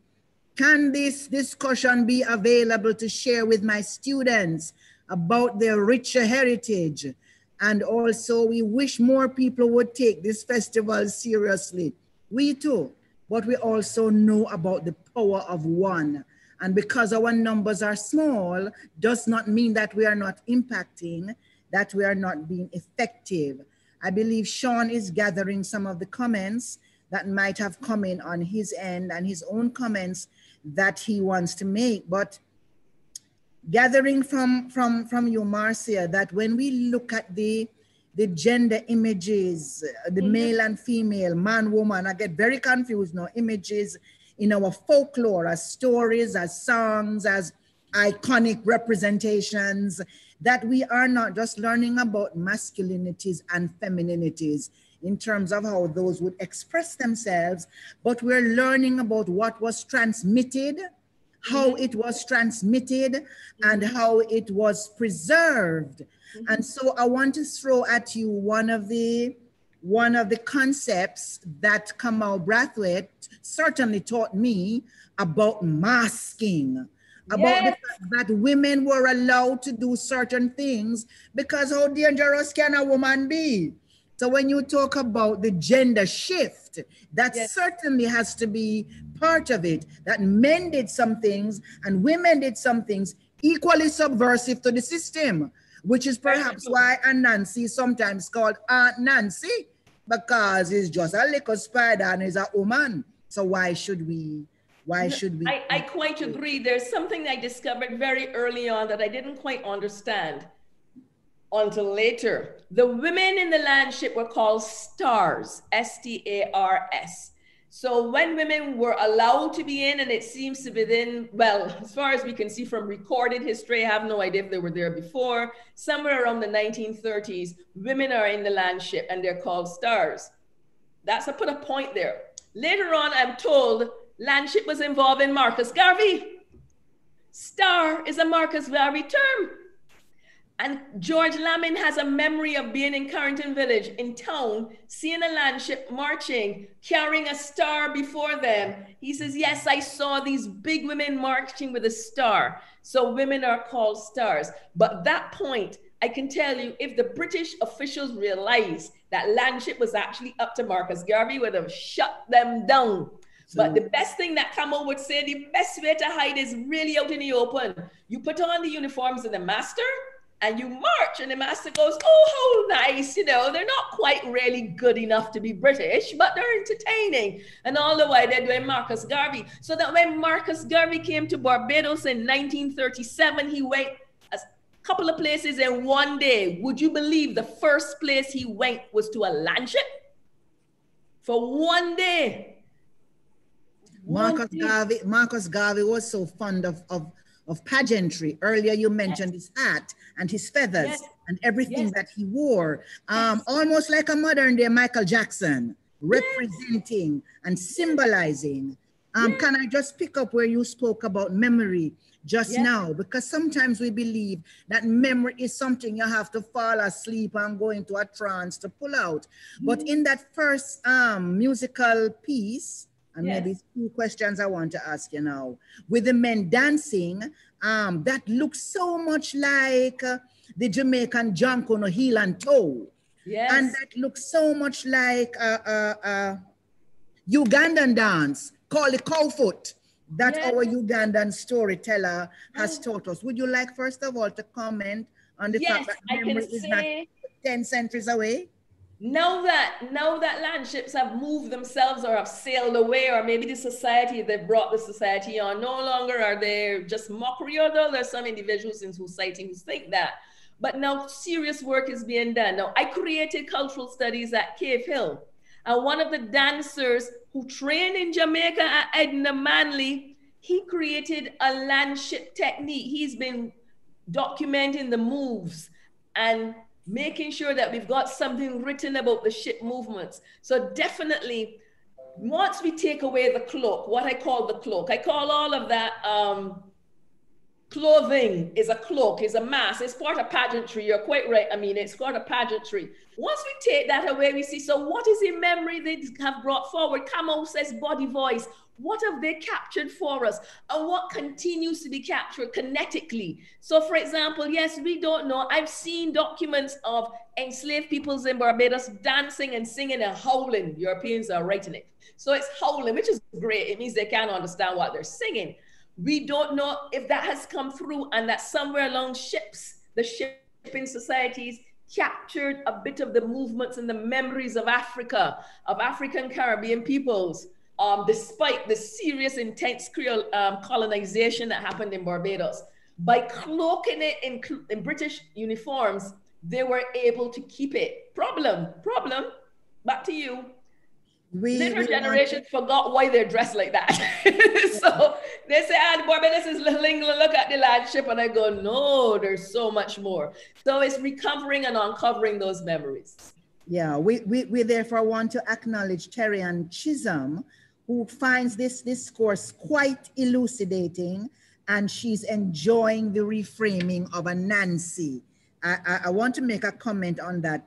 can this discussion be available to share with my students about their richer heritage? And also, we wish more people would take this festival seriously. We too, but we also know about the power of one. And because our numbers are small, does not mean that we are not impacting, that we are not being effective. I believe Sean is gathering some of the comments that might have come in on his end and his own comments that he wants to make. But gathering from from from you, Marcia, that when we look at the the gender images, the mm-hmm. male and female, man, woman, I get very confused now. Images in our folklore as stories, as songs, as iconic representations, that we are not just learning about masculinities and femininities in terms of how those would express themselves, but we're learning about what was transmitted, how mm-hmm. it was transmitted, and how it was preserved. Mm-hmm. And so I want to throw at you one of the one of the concepts that Kamau Brathwaite certainly taught me about masking about yes. the fact that women were allowed to do certain things because how dangerous can a woman be? So when you talk about the gender shift, that yes. certainly has to be part of it. That men did some things and women did some things equally subversive to the system, which is perhaps why Aunt Nancy is sometimes called Aunt Nancy, because it's just a little spider and is a woman. So why should we? Why should we? I, I quite agree. There's something I discovered very early on that I didn't quite understand until later. The women in the landship were called stars, S T A R S. So when women were allowed to be in, and it seems to be then, well, as far as we can see from recorded history, I have no idea if they were there before, somewhere around the 1930s, women are in the landship and they're called stars. That's I put a point there. Later on, I'm told landship was involved in Marcus Garvey. Star is a Marcus Garvey term. And George Lamming has a memory of being in Carrington Village in town, seeing a landship marching, carrying a star before them. He says, Yes, I saw these big women marching with a star. So women are called stars. But that point, I can tell you, if the British officials realized that landship was actually up to Marcus Garvey would have shut them down. But the best thing that Kamau would say, the best way to hide is really out in the open. You put on the uniforms of the master and you march, and the master goes, Oh, how nice. You know, they're not quite really good enough to be British, but they're entertaining. And all the way they're doing Marcus Garvey. So that when Marcus Garvey came to Barbados in 1937, he went a couple of places in one day. Would you believe the first place he went was to a landship? For one day. Marcus Garvey, Marcus Garvey was so fond of, of, of pageantry. Earlier, you mentioned yes. his hat and his feathers yes. and everything yes. that he wore, um, almost like a modern day Michael Jackson, representing and symbolizing. Um, can I just pick up where you spoke about memory just now? Because sometimes we believe that memory is something you have to fall asleep and go into a trance to pull out. But in that first um, musical piece, and yes. maybe two questions I want to ask you now. With the men dancing, um, that looks so much like uh, the Jamaican Jonkonnu heel and toe. Yes. And that looks so much like uh, uh, uh, Ugandan dance called the cowfoot that yes. our Ugandan storyteller has taught us. Would you like, first of all, to comment on the yes, fact that memory is not 10 centuries away? Now that now that landships have moved themselves or have sailed away or maybe the society they brought the society on no longer are they just mockery although there's some individuals in society who think that. But now serious work is being done. Now i created cultural studies at cave hill and one of the dancers who trained in jamaica at edna manley he created a landship technique. He's been documenting the moves and making sure that we've got something written about the ship movements. So definitely, once we take away the cloak, what I call the cloak, I call all of that um, clothing is a cloak, is a mask, it's part of pageantry. You're quite right. I mean, it's part of pageantry. Once we take that away, we see, so what is the memory they have brought forward? Kamau says body voice. What have they captured for us? And what continues to be captured kinetically? So, for example, yes, we don't know. I've seen documents of enslaved peoples in Barbados dancing and singing and howling. Europeans are writing it. So it's howling, which is great. It means they can't understand what they're singing. We don't know if that has come through and that somewhere along ships, the shipping societies captured a bit of the movements and the memories of Africa, of African Caribbean peoples um, despite the serious, intense Creole um, colonization that happened in Barbados. By cloaking it in, in British uniforms, they were able to keep it. Problem, problem. Back to you. We, Later we forgot why they're dressed like that. so they say, ah, Barbados is little look at the landship. And I go, no, there's so much more. So it's recovering and uncovering those memories. Yeah, we, we, we therefore want to acknowledge Terry and Chisholm, who finds this discourse quite elucidating and she's enjoying the reframing of Ananse. I, I, I, want to make a comment on that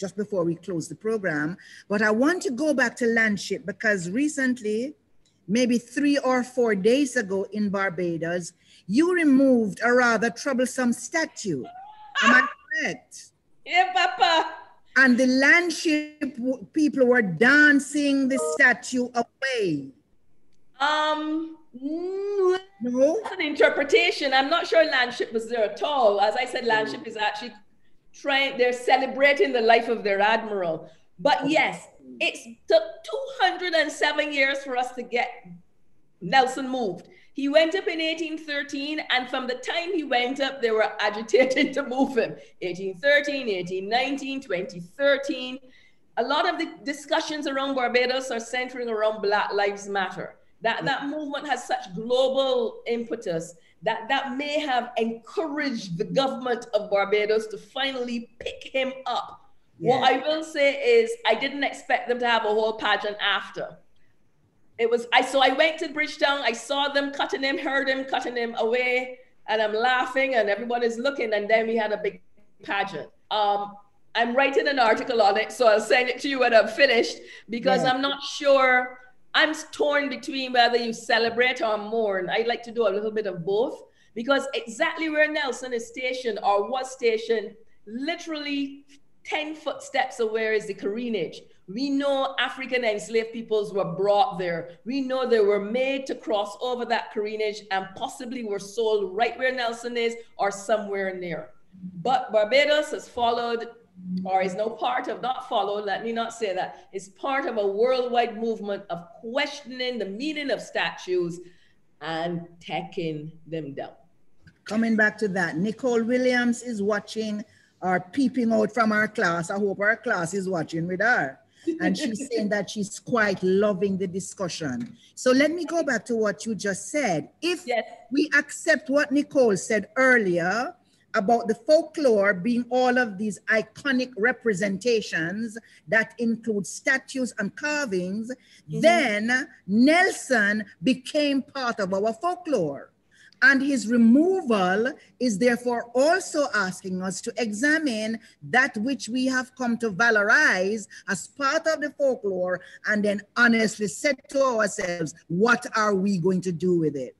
just before we close the program, but I want to go back to landship because recently, maybe three or four days ago in Barbados, you removed a rather troublesome statue. Am I correct? Yeah, Papa and the landship people were dancing the statue away. Um, no, that's an interpretation. I'm not sure landship was there at all. As I said, landship is actually trying, they're celebrating the life of their admiral. But yes, it took 207 years for us to get Nelson moved. He went up in 1813, and from the time he went up, they were agitated to move him. 1813, 1819, 2013. A lot of the discussions around Barbados are centering around Black Lives Matter. That, mm. that movement has such global impetus that that may have encouraged the government of Barbados to finally pick him up. Yeah. What I will say is, I didn't expect them to have a whole pageant after it was I so I went to Bridgetown, I saw them cutting him, heard him cutting him away, and I'm laughing and everyone is looking, and then we had a big pageant. Um, I'm writing an article on it, so I'll send it to you when I'm finished because yeah. I'm not sure. I'm torn between whether you celebrate or mourn. I'd like to do a little bit of both because exactly where Nelson is stationed or was stationed, literally 10 footsteps away is the careenage. We know African enslaved peoples were brought there. We know they were made to cross over that careenage and possibly were sold right where Nelson is or somewhere near. But Barbados has followed or is no part of, not followed, let me not say that, is part of a worldwide movement of questioning the meaning of statues and taking them down. Coming back to that, Nicole Williams is watching or peeping out from our class. I hope our class is watching with her. And she's saying that she's quite loving the discussion. So let me go back to what you just said. If Yes. we accept what Nicole said earlier about the folklore being all of these iconic representations that include statues and carvings, mm-hmm. then Nelson became part of our folklore. And his removal is therefore also asking us to examine that which we have come to valorize as part of the folklore and then honestly say to ourselves, what are we going to do with it?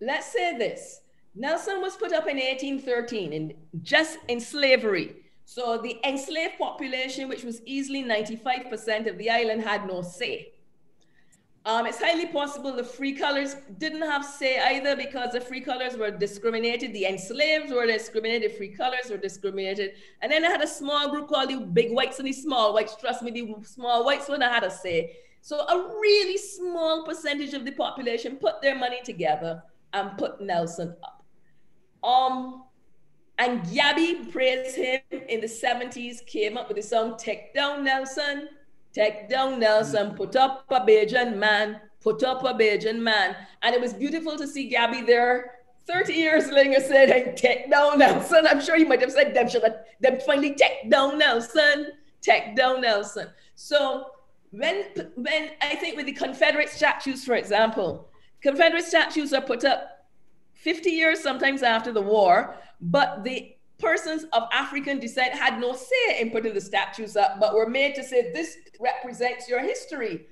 Let's say this. Nelson was put up in 1813 in just in slavery. So the enslaved population, which was easily 95% of the island, had no say. Um, it's highly possible the free colors didn't have say either because the free colors were discriminated. The enslaved were discriminated, free colors were discriminated. And then I had a small group called the big whites and the small whites. Trust me, the small whites wouldn't have had a say. So a really small percentage of the population put their money together and put Nelson up. Um, and Gabby praised him in the 70s, came up with the song Take Down Nelson, Take Down Nelson, put up a Bajan man, put up a Bajan man. And it was beautiful to see Gabby there 30 years later saying, Take down Nelson. I'm sure he might have said, them, should have, them finally take down Nelson, take down Nelson. So when, when I think with the Confederate statues, for example, Confederate statues are put up 50 years sometimes after the war, but the persons of African descent had no say in putting the statues up, but were made to say, this represents your history.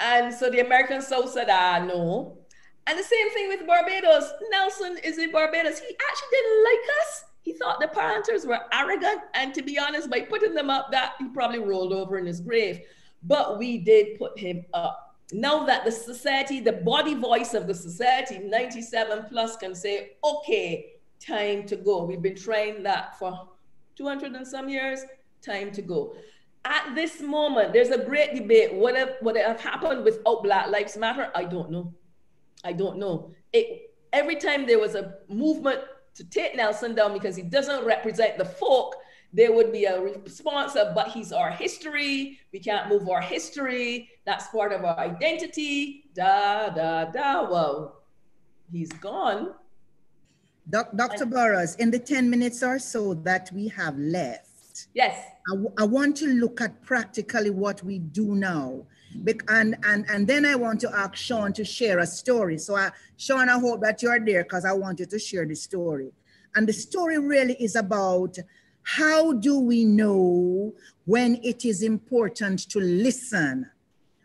And so the American South said, ah, no. And the same thing with Barbados. Nelson is in Barbados. He actually didn't like us. He thought the planters were arrogant. And to be honest, by putting them up, that he probably rolled over in his grave. But we did put him up. Now that the society, the body voice of the society, 97 plus, can say, okay, time to go. We've been trying that for 200 and some years, time to go. At this moment, there's a great debate. What have, what have happened without oh, Black Lives Matter? I don't know. I don't know. It, every time there was a movement to take Nelson down because he doesn't represent the folk, there would be a response of, but he's our history. We can't move our history. That's part of our identity. Da, da, da. Well, he's gone. Doc, Dr. Burrowes, in the 10 minutes or so that we have left, Yes. I, want to look at practically what we do now. Bec- and, and, and then I want to ask Sean to share a story. So, I, Sean, I hope that you're there because I want you to share the story. And the story really is about how do we know when it is important to listen?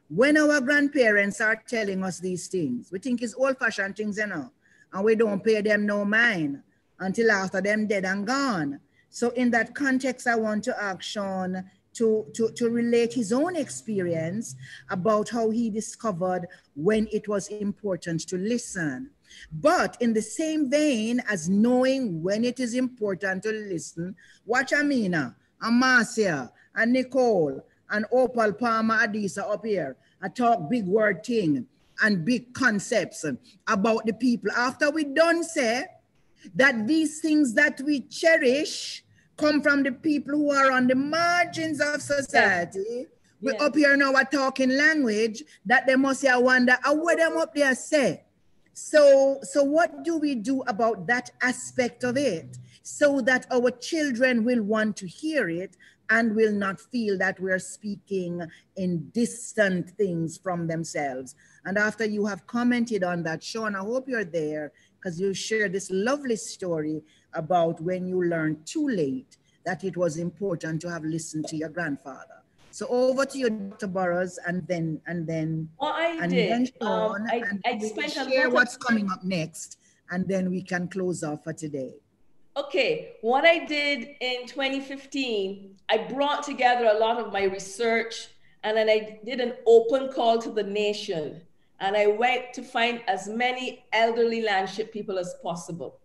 When our grandparents are telling us these things, we think it's old fashioned things, you know, and we don't pay them no mind until after them dead and gone. So in that context, I want to ask Sean to, to, to relate his own experience about how he discovered when it was important to listen. But in the same vein as knowing when it is important to listen, watch Amina Amasia, and Nicole and Opal Palmer Adisa up here. I talk big word thing and big concepts about the people. After we done say that these things that we cherish come from the people who are on the margins of society. We Yeah. up here now are talking language that they must say, I wonder, what them up there say? So, so what do we do about that aspect of it so that our children will want to hear it and will not feel that we're speaking in distant things from themselves? And after you have commented on that, Sean, I hope you're there because you shared this lovely story about when you learned too late that it was important to have listened to your grandfather. So over to you, Dr. Burrowes, and then and then What I and then did, um, I, and I spent share what's coming up next, and then we can close off for today. Okay, what I did in 2015, I brought together a lot of my research and then I did an open call to the nation. And I went to find as many elderly landship people as possible.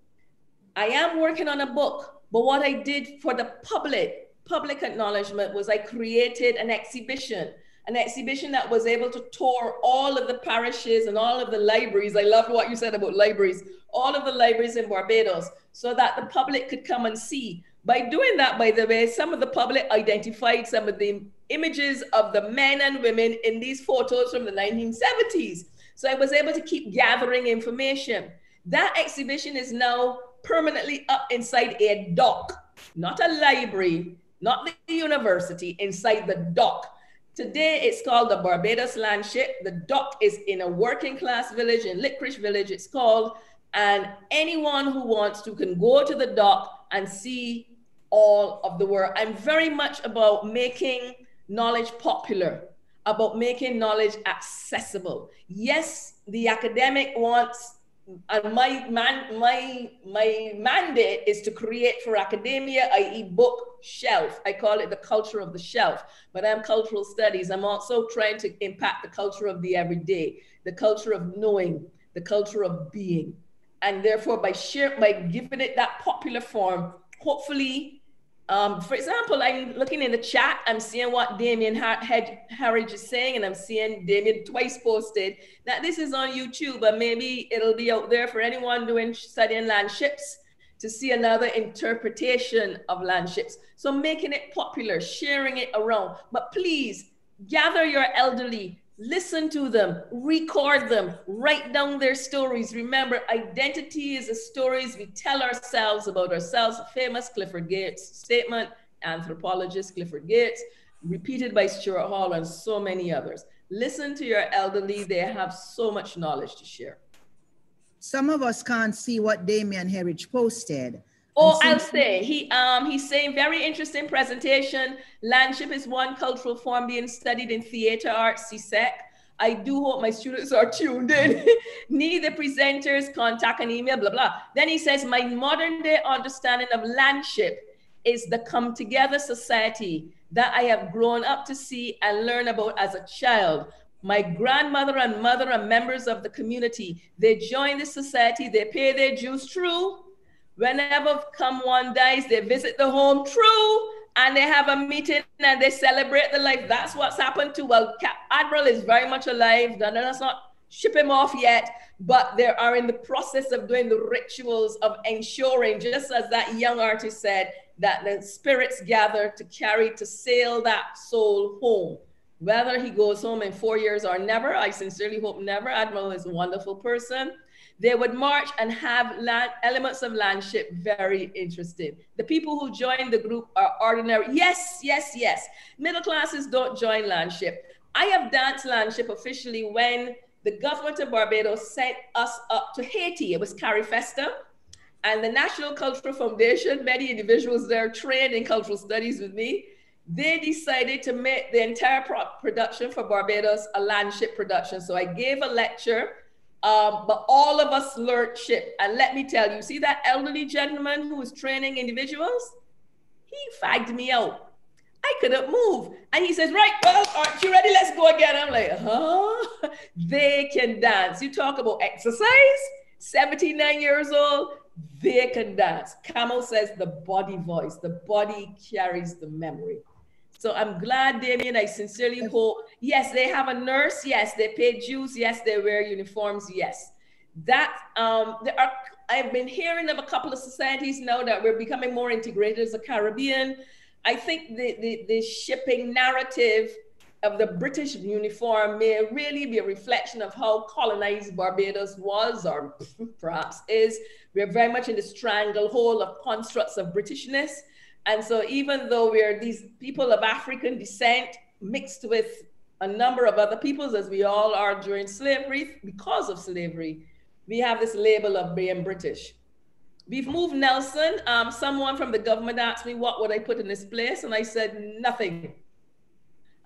I am working on a book, but what I did for the public, public acknowledgement, was I created an exhibition an exhibition that was able to tour all of the parishes and all of the libraries. I loved what you said about libraries, all of the libraries in Barbados, so that the public could come and see. By doing that, by the way, some of the public identified some of the images of the men and women in these photos from the 1970s. So I was able to keep gathering information. That exhibition is now permanently up inside a dock, not a library, not the university, inside the dock. Today it's called the Barbados Landship. The dock is in a working class village in Licorice Village, it's called. And anyone who wants to can go to the dock and see all of the world. I'm very much about making knowledge popular, about making knowledge accessible. Yes, the academic wants and my man my my mandate is to create for academia i.e book shelf i call it the culture of the shelf but i'm cultural studies i'm also trying to impact the culture of the everyday the culture of knowing the culture of being and therefore by share by giving it that popular form hopefully um, for example, I'm looking in the chat, I'm seeing what Damien Harridge is saying, and I'm seeing Damien twice posted that this is on YouTube, but maybe it'll be out there for anyone doing studying landships to see another interpretation of landships. So making it popular, sharing it around. But please gather your elderly, listen to them, record them, write down their stories. Remember, identity is the stories we tell ourselves about ourselves. Famous Clifford Geertz statement, anthropologist Clifford Geertz, repeated by Stuart Hall and so many others. Listen to your elderly, they have so much knowledge to share. Some of us can't see what Damien Harridge posted. Oh, I'll say he um he's saying very interesting presentation. Landship is one cultural form being studied in theater arts, CSEC. I do hope my students are tuned in. Need the presenters, contact and email, blah, blah. Then he says, my modern day understanding of landship is the come together society that I have grown up to see and learn about as a child. My grandmother and mother are members of the community. They join the society, they pay their dues, true, Whenever someone dies, they visit the home, true, and they have a meeting and they celebrate the life. That's what's happened to, well, Admiral is very much alive. No, Let's not ship him off yet, but they are in the process of doing the rituals of ensuring, just as that young artist said, that the spirits gather to carry, to sail that soul home. Whether he goes home in four years or never, I sincerely hope never. Admiral is a wonderful person. They would march and have land, elements of landship very interesting. The people who join the group are ordinary. Yes, yes, yes. Middle classes don't join landship. I have danced landship officially when the government of Barbados sent us up to Haiti. It was Carrie CARIFESTA. And the National Cultural Foundation, many individuals there trained in cultural studies with me, they decided to make the entire production for Barbados a landship production. So I gave a lecture um, but all of us learned shit. And let me tell you, see that elderly gentleman who was training individuals? He fagged me out. I couldn't move. And he says, Right, well, aren't you ready? Let's go again. I'm like, Huh? They can dance. You talk about exercise, 79 years old, they can dance. Kamau says the body voice, the body carries the memory. So I'm glad, Damien. I sincerely hope. Yes, they have a nurse. Yes, they pay dues. Yes, they wear uniforms. Yes, that um, there are. I've been hearing of a couple of societies now that we're becoming more integrated as a Caribbean. I think the, the, the shipping narrative of the British uniform may really be a reflection of how colonized Barbados was, or perhaps is. We're very much in the stranglehold of constructs of Britishness. And so even though we're these people of African descent mixed with a number of other peoples, as we all are during slavery, because of slavery, we have this label of being British. We've moved Nelson. Um, someone from the government asked me, what would I put in this place? And I said, nothing.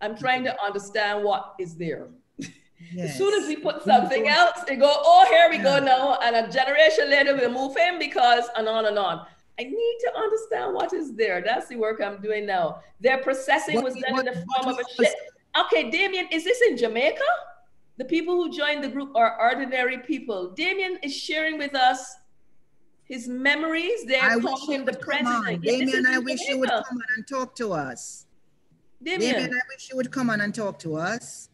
I'm trying to understand what is there. Yes. as soon as we put something else, they go, oh, here we go now. And a generation later, we'll move him because, and on and on. I need to understand what is there. That's the work I'm doing now. Their processing What- was done what- in the form of a ship. Okay, Damien, is this in Jamaica? The people who joined the group are ordinary people. Damien is sharing with us his memories. They're calling him the would come on. president. Damien, I wish you would come on and talk to us. Damien, Damien, I wish you would come on and talk to us.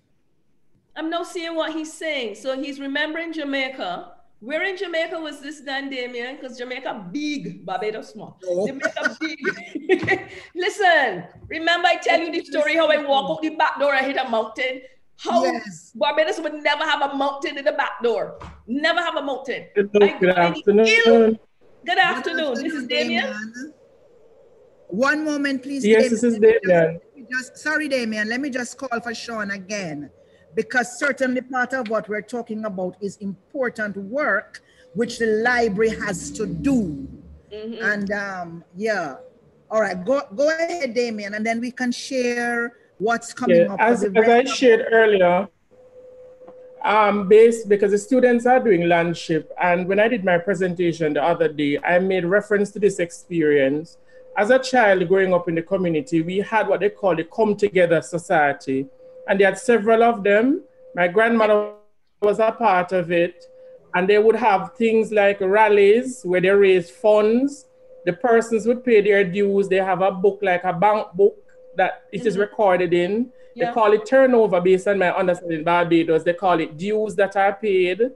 I'm not seeing what he's saying. So he's remembering Jamaica. Where in Jamaica was this done, Damien? Because Jamaica big, Barbados small. No. Jamaica big. Listen, remember I tell you the story how I walk out the back door and hit a mountain? How Yes. Barbados would never have a mountain in the back door. Never have a mountain. Good, I good go in the afternoon. hill. Good Good afternoon. This is Damien. Damien. One moment, please. Yes, this is Damien. Let me Just, sorry, Damien. Let me just call for Sean again, because certainly part of what we're talking about is important work which the library has to do. Mhm. And um, yeah, all right, go go ahead, Damien, and then we can share what's coming Yeah, up. as, as I shared earlier, um, based because the students are doing landship, and when I did my presentation the other day, I made reference to this experience. As a child growing up in the community, we had what they call the Come Together Society, and they had several of them. My grandmother was a part of it, and they would have things like rallies where they raise funds. The persons would pay their dues. They have a book like a bank book that it is Mhm. recorded in. Yeah. They call it turnover based on my understanding in Barbados. They call it dues that are paid.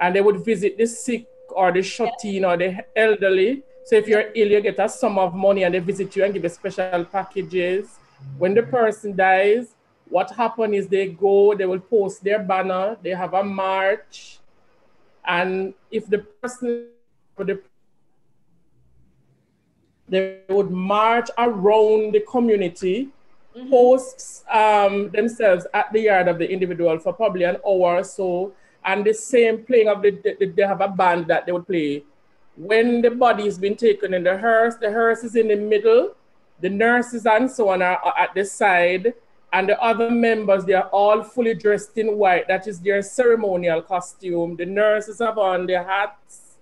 And they would visit the sick or the shut-in or the elderly. So if you're ill, you get a sum of money and they visit you and give you special packages. When the person dies, what happens is they go, they will post their banner, they have a march. And if the person, the they would march around the community, Mhm. post um, themselves at the yard of the individual for probably an hour or so, and the same playing of the, the they have a band that they would play. When the body has been taken in the hearse, the hearse is in the middle, the nurses and so on are, are at the side, and the other members they are all fully dressed in white. That is their ceremonial costume. The nurses have on their hats,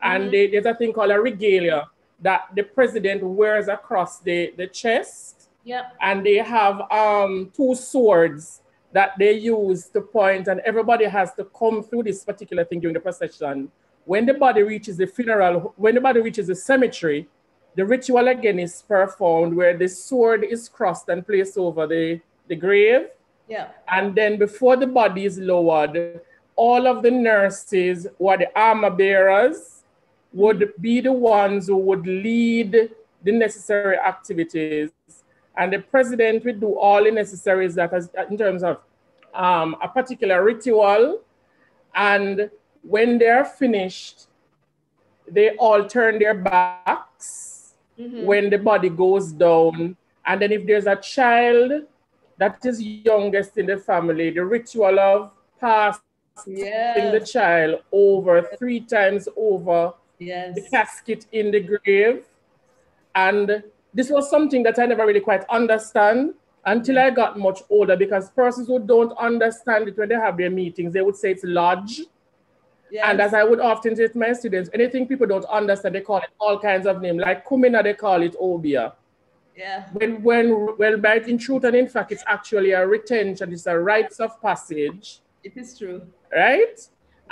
and Mhm. they, there's a thing called a regalia that the president wears across the, the chest Yep. and they have um, two swords that they use to point, and everybody has to come through this particular thing during the procession. When the body reaches the funeral, when the body reaches the cemetery, the ritual again is performed where the sword is crossed and placed over the, the grave. Yeah. And then before the body is lowered, all of the nurses who are the armor bearers would be the ones who would lead the necessary activities. And the president would do all the necessaries that has, in terms of um, a particular ritual. And when they're finished, they all turn their backs Mhm. when the body goes down. And then if there's a child that is youngest in the family, the ritual of passing the child over three times over Yes. the casket in the grave. And this was something that I never really quite understand until I got much older because persons who don't understand it when they have their meetings, they would say it's lodge. Yes. And as I would often say to my students, anything people don't understand, they call it all kinds of names. Like Kumina, they call it Obeah. yeah. When, when, well, by in truth and in fact, it's actually a retention, it's a rites of passage, It is true. right?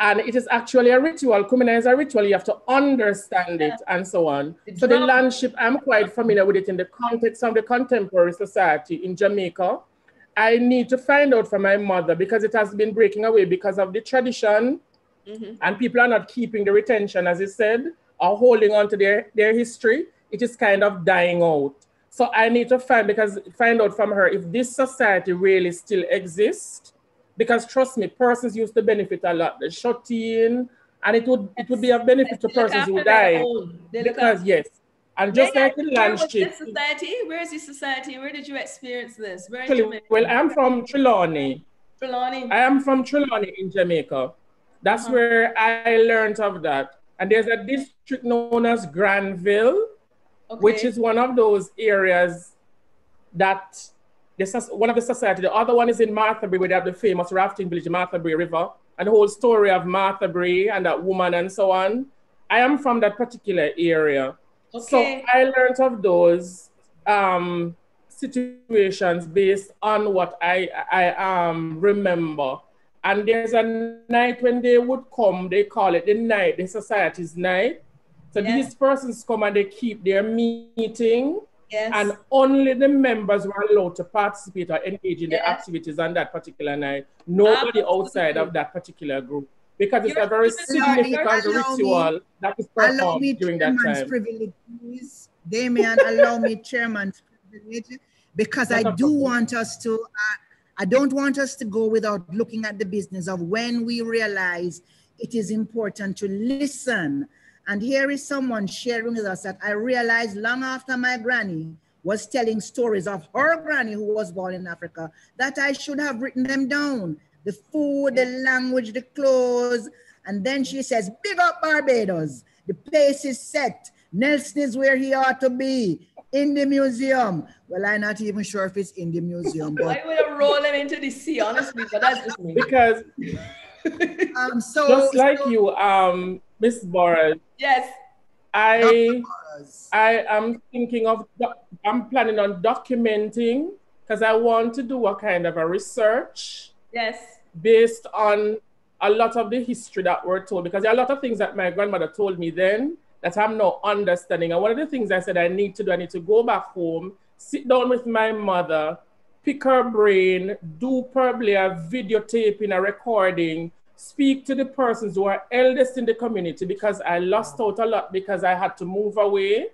And it is actually a ritual. Kumina is a ritual, you have to understand it and so on. The So the landship, I'm quite familiar with it in the context of the contemporary society in Jamaica. I need to find out from my mother because it has been breaking away because of the tradition Mhm. and people are not keeping the retention, as you said, or holding on to their, their history, it is kind of dying out. So I need to find because find out from her if this society really still exists. Because trust me, persons used to benefit a lot. The shut in, and it would it would be of benefit to persons who die. They Because yes, and just Where- like the landship. society? Where is this society? Where did you experience this? Where Actually, well, I'm from Trelawny. Trelawny. I am from Trelawny in Jamaica. That's Uh-huh. where I learned of that. And there's a district known as Granville, Okay. which is one of those areas that this is one of the society. The other one is in Martha Brae, where they have the famous rafting village, Martha Brae River, and the whole story of Martha Brae and that woman and so on. I am from that particular area. So I learned of those um, situations based on what I I um remember. And there's a night when they would come, they call it the night, the society's night. So Yes. these persons come and they keep their meeting, Yes. and only the members were allowed to participate or engage in the activities on that particular night. Nobody outside of that particular group. Because it's Your a very significant allow me- ritual that is Allow performed me during that time. privilege, please. Damian, allow me chairman's privilege because I do problem. want us to, uh, I don't want us to go without looking at the business of when we realize it is important to listen. And here is someone sharing with us that I realized long after my granny was telling stories of her granny who was born in Africa that I should have written them down. The food, the language, the clothes. And then she says, Big up Barbados. The place is set. Nelson is where he ought to be in the museum. Well, I'm not even sure if it's in the museum, but I would have rolled him into the sea, honestly, but that's just me. Because um, so just like so- you, um, Miss Burrowes, Yes. I I am thinking of I'm planning on documenting because I want to do a kind of a research Yes. based on a lot of the history that we're told because there are a lot of things that my grandmother told me then that I'm not understanding. And one of the things I said I need to do, I need to go back home, sit down with my mother, pick her brain, do probably a videotaping, a recording, speak to the persons who are eldest in the community because I lost out a lot because I had to move away.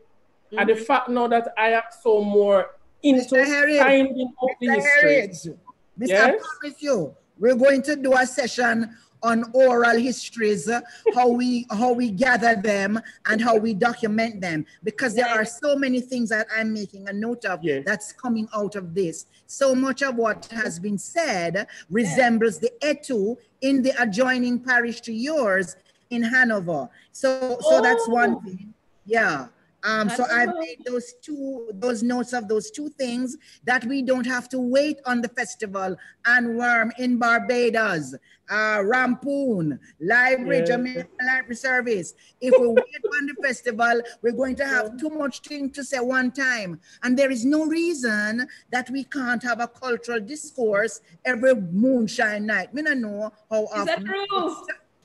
And the mm-hmm. fact now that I am so more into. Harriet, finding out the Mr. history. Harriet, Mr. I Yes? promise you, we're going to do a session on oral histories, uh, how we how we gather them and how we document them, because there are so many things that I'm making a note of Yes. that's coming out of this. So much of what has been said resembles the etu in the adjoining parish to yours in Hanover. So so that's one thing. Yeah. Um, so I've Hanover. made those two, those notes of those two things that we don't have to wait on the festival and worm in Barbados, uh, Rampoon, Library, Yeah. Jamaica Library Service. If we wait on the festival, we're going to have too much thing to say one time. And there is no reason that we can't have a cultural discourse every moonshine night. We don't know how Is that often true?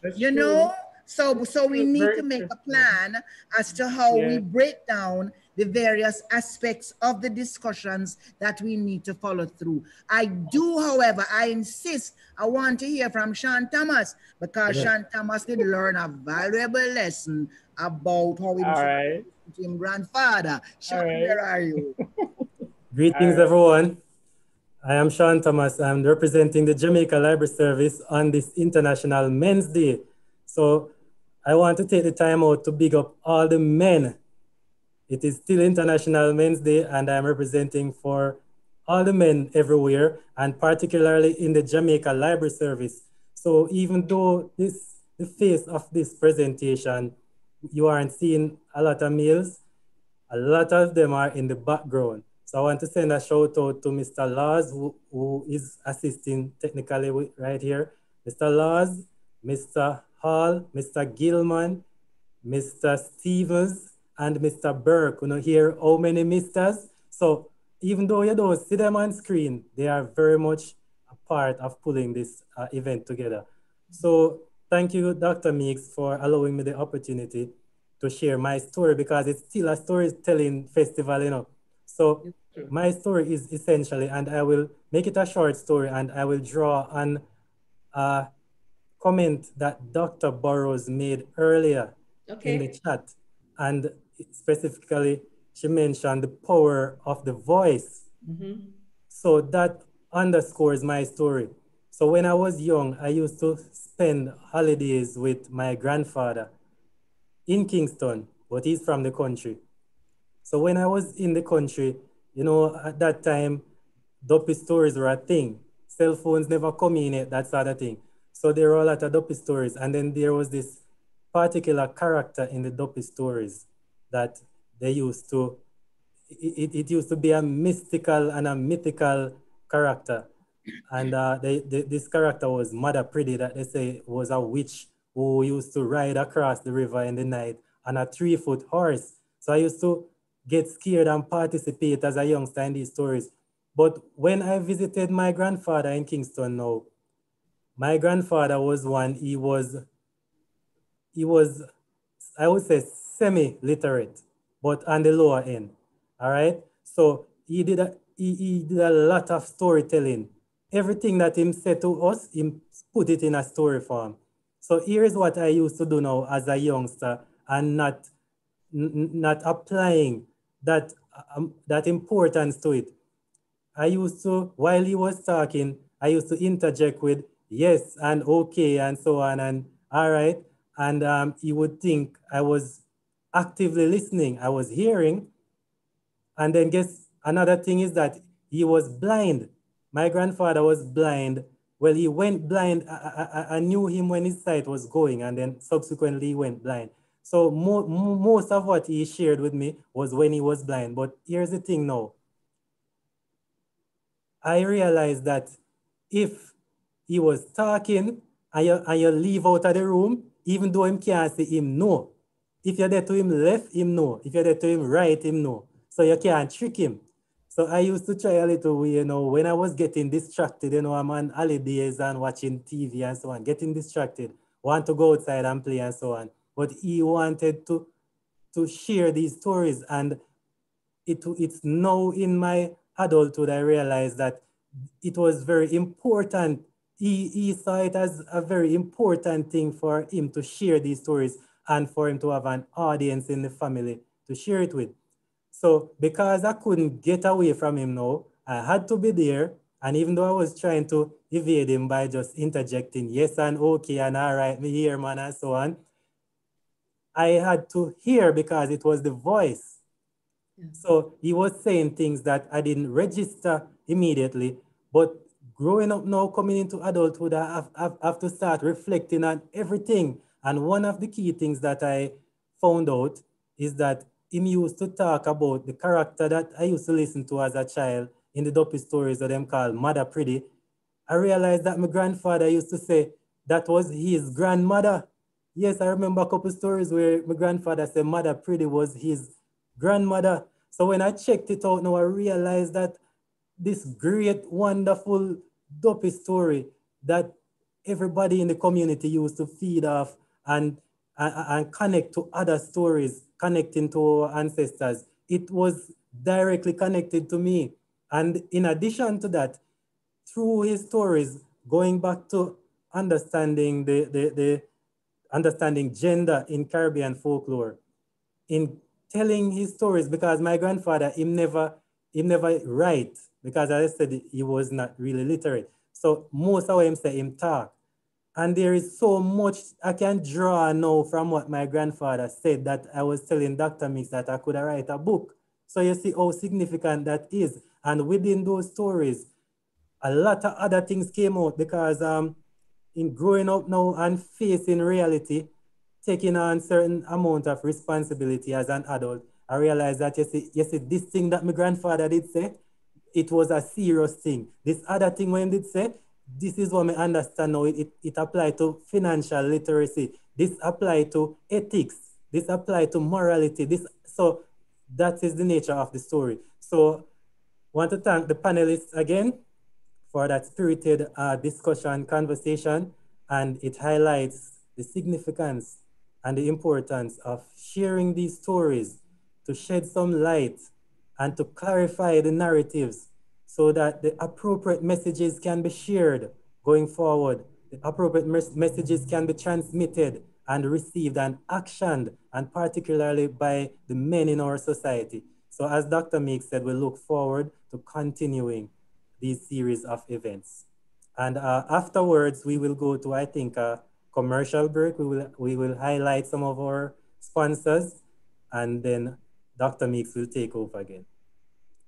That's you know so so we need to make a plan as to how we break down the various aspects of the discussions that we need to follow through i do however i insist i want to hear from sean thomas because Yeah. sean thomas did learn a valuable lesson about how we All right. to him grandfather sean All right. where are you Greetings, Alright. everyone. I am Sean Thomas. I'm representing the Jamaica Library Service on this International Men's Day. So I want to take the time out to big up all the men. It is still International Men's Day, and I'm representing for all the men everywhere, and particularly in the Jamaica Library Service. So even though this the face of this presentation, you aren't seeing a lot of males, a lot of them are in the background. So I want to send a shout out to Mr. Laws, who, who is assisting technically right here. Mr. Laws, Mr. Hall, Mr. Gilman, Mr. Stevens, and Mr. Burke. You know here how many misters? So even though you don't see them on screen, they are very much a part of pulling this uh, event together. So thank you, Dr. Meeks, for allowing me the opportunity to share my story because it's still a storytelling festival, you know. So my story is essentially, and I will make it a short story, and I will draw on a comment that Dr. Burrowes made earlier in the chat, and specifically, she mentioned the power of the voice. Mhm. So that underscores my story. So when I was young, I used to spend holidays with my grandfather in Kingston, but he's from the country. So when I was in the country, you know, at that time, duppy stories were a thing. Cell phones never come in yet, that sort of thing. So there were a lot of duppy stories. And then there was this particular character in the duppy stories that they used to, it, it used to be a mystical and a mythical character. And uh, they, they, this character was Mother Pretty, that they say was a witch who used to ride across the river in the night on a three foot horse. So I used to get scared and participate as a youngster in these stories. But when I visited my grandfather in Kingston now, my grandfather was one, he was, he was, I would say semi-literate, but on the lower end, all right? So he did a, he, he did a lot of storytelling. Everything that him said to us, he put it in a story form. So here's what I used to do now as a youngster and not, not applying that, um, that importance to it. I used to, while he was talking, I used to interject with yes and okay and so on and all right. And um, he would think I was actively listening. I was hearing. And then guess another thing is that he was blind. My grandfather was blind. Well, he went blind. I, I, I knew him when his sight was going and then subsequently he went blind. So mo most of what he shared with me was when he was blind. But here's the thing now. I realized that if he was talking and you, and you leave out of the room, even though him can't see him, no. If you're there to him left, him no. If you're there to him right, him no. So you can't trick him. So I used to try a little way, you know, when I was getting distracted, you know, I'm on holidays and watching TV and so on, getting distracted, want to go outside and play and so on but he wanted to, to share these stories. And it, it's now in my adulthood, I realized that it was very important. He, he saw it as a very important thing for him to share these stories and for him to have an audience in the family to share it with. So because I couldn't get away from him now, I had to be there. And even though I was trying to evade him by just interjecting yes and okay and all right, me here, man, and so on, I had to hear because it was the voice. Yeah. So he was saying things that I didn't register immediately, but growing up now, coming into adulthood, I have, have, have to start reflecting on everything. And one of the key things that I found out is that him used to talk about the character that I used to listen to as a child in the duppy stories that them called Mother Pretty. I realized that my grandfather used to say that was his grandmother. Yes, I remember a couple stories where my grandfather said Mother Pretty was his grandmother. So when I checked it out now, I realized that this great, wonderful, duppy story that everybody in the community used to feed off and, and, and connect to other stories, connecting to our ancestors. It was directly connected to me. And in addition to that, through his stories, going back to understanding the, the, the, understanding gender in Caribbean folklore, in telling his stories, because my grandfather, him never, him never write, because as I said, he was not really literate. So most of him say him talk. And there is so much I can draw now from what my grandfather said that I was telling Dr. Meeks that I could write a book. So you see how significant that is. And within those stories, a lot of other things came out because um, in growing up now and facing reality, taking on certain amount of responsibility as an adult, I realized that, you see, you see, this thing that my grandfather did say, it was a serious thing. This other thing when did say, this is what I understand now, it, it, it applied to financial literacy. This applied to ethics. This applied to morality. This So that is the nature of the story. So want to thank the panelists again for that spirited uh, discussion, conversation, and it highlights the significance and the importance of sharing these stories to shed some light and to clarify the narratives so that the appropriate messages can be shared going forward. The appropriate mes messages can be transmitted and received and actioned, and particularly by the men in our society. So as Dr. Meek said, we look forward to continuing these series of events. And uh, afterwards, we will go to, I think, a commercial break. We will, we will highlight some of our sponsors, and then Dr. Meeks will take over again.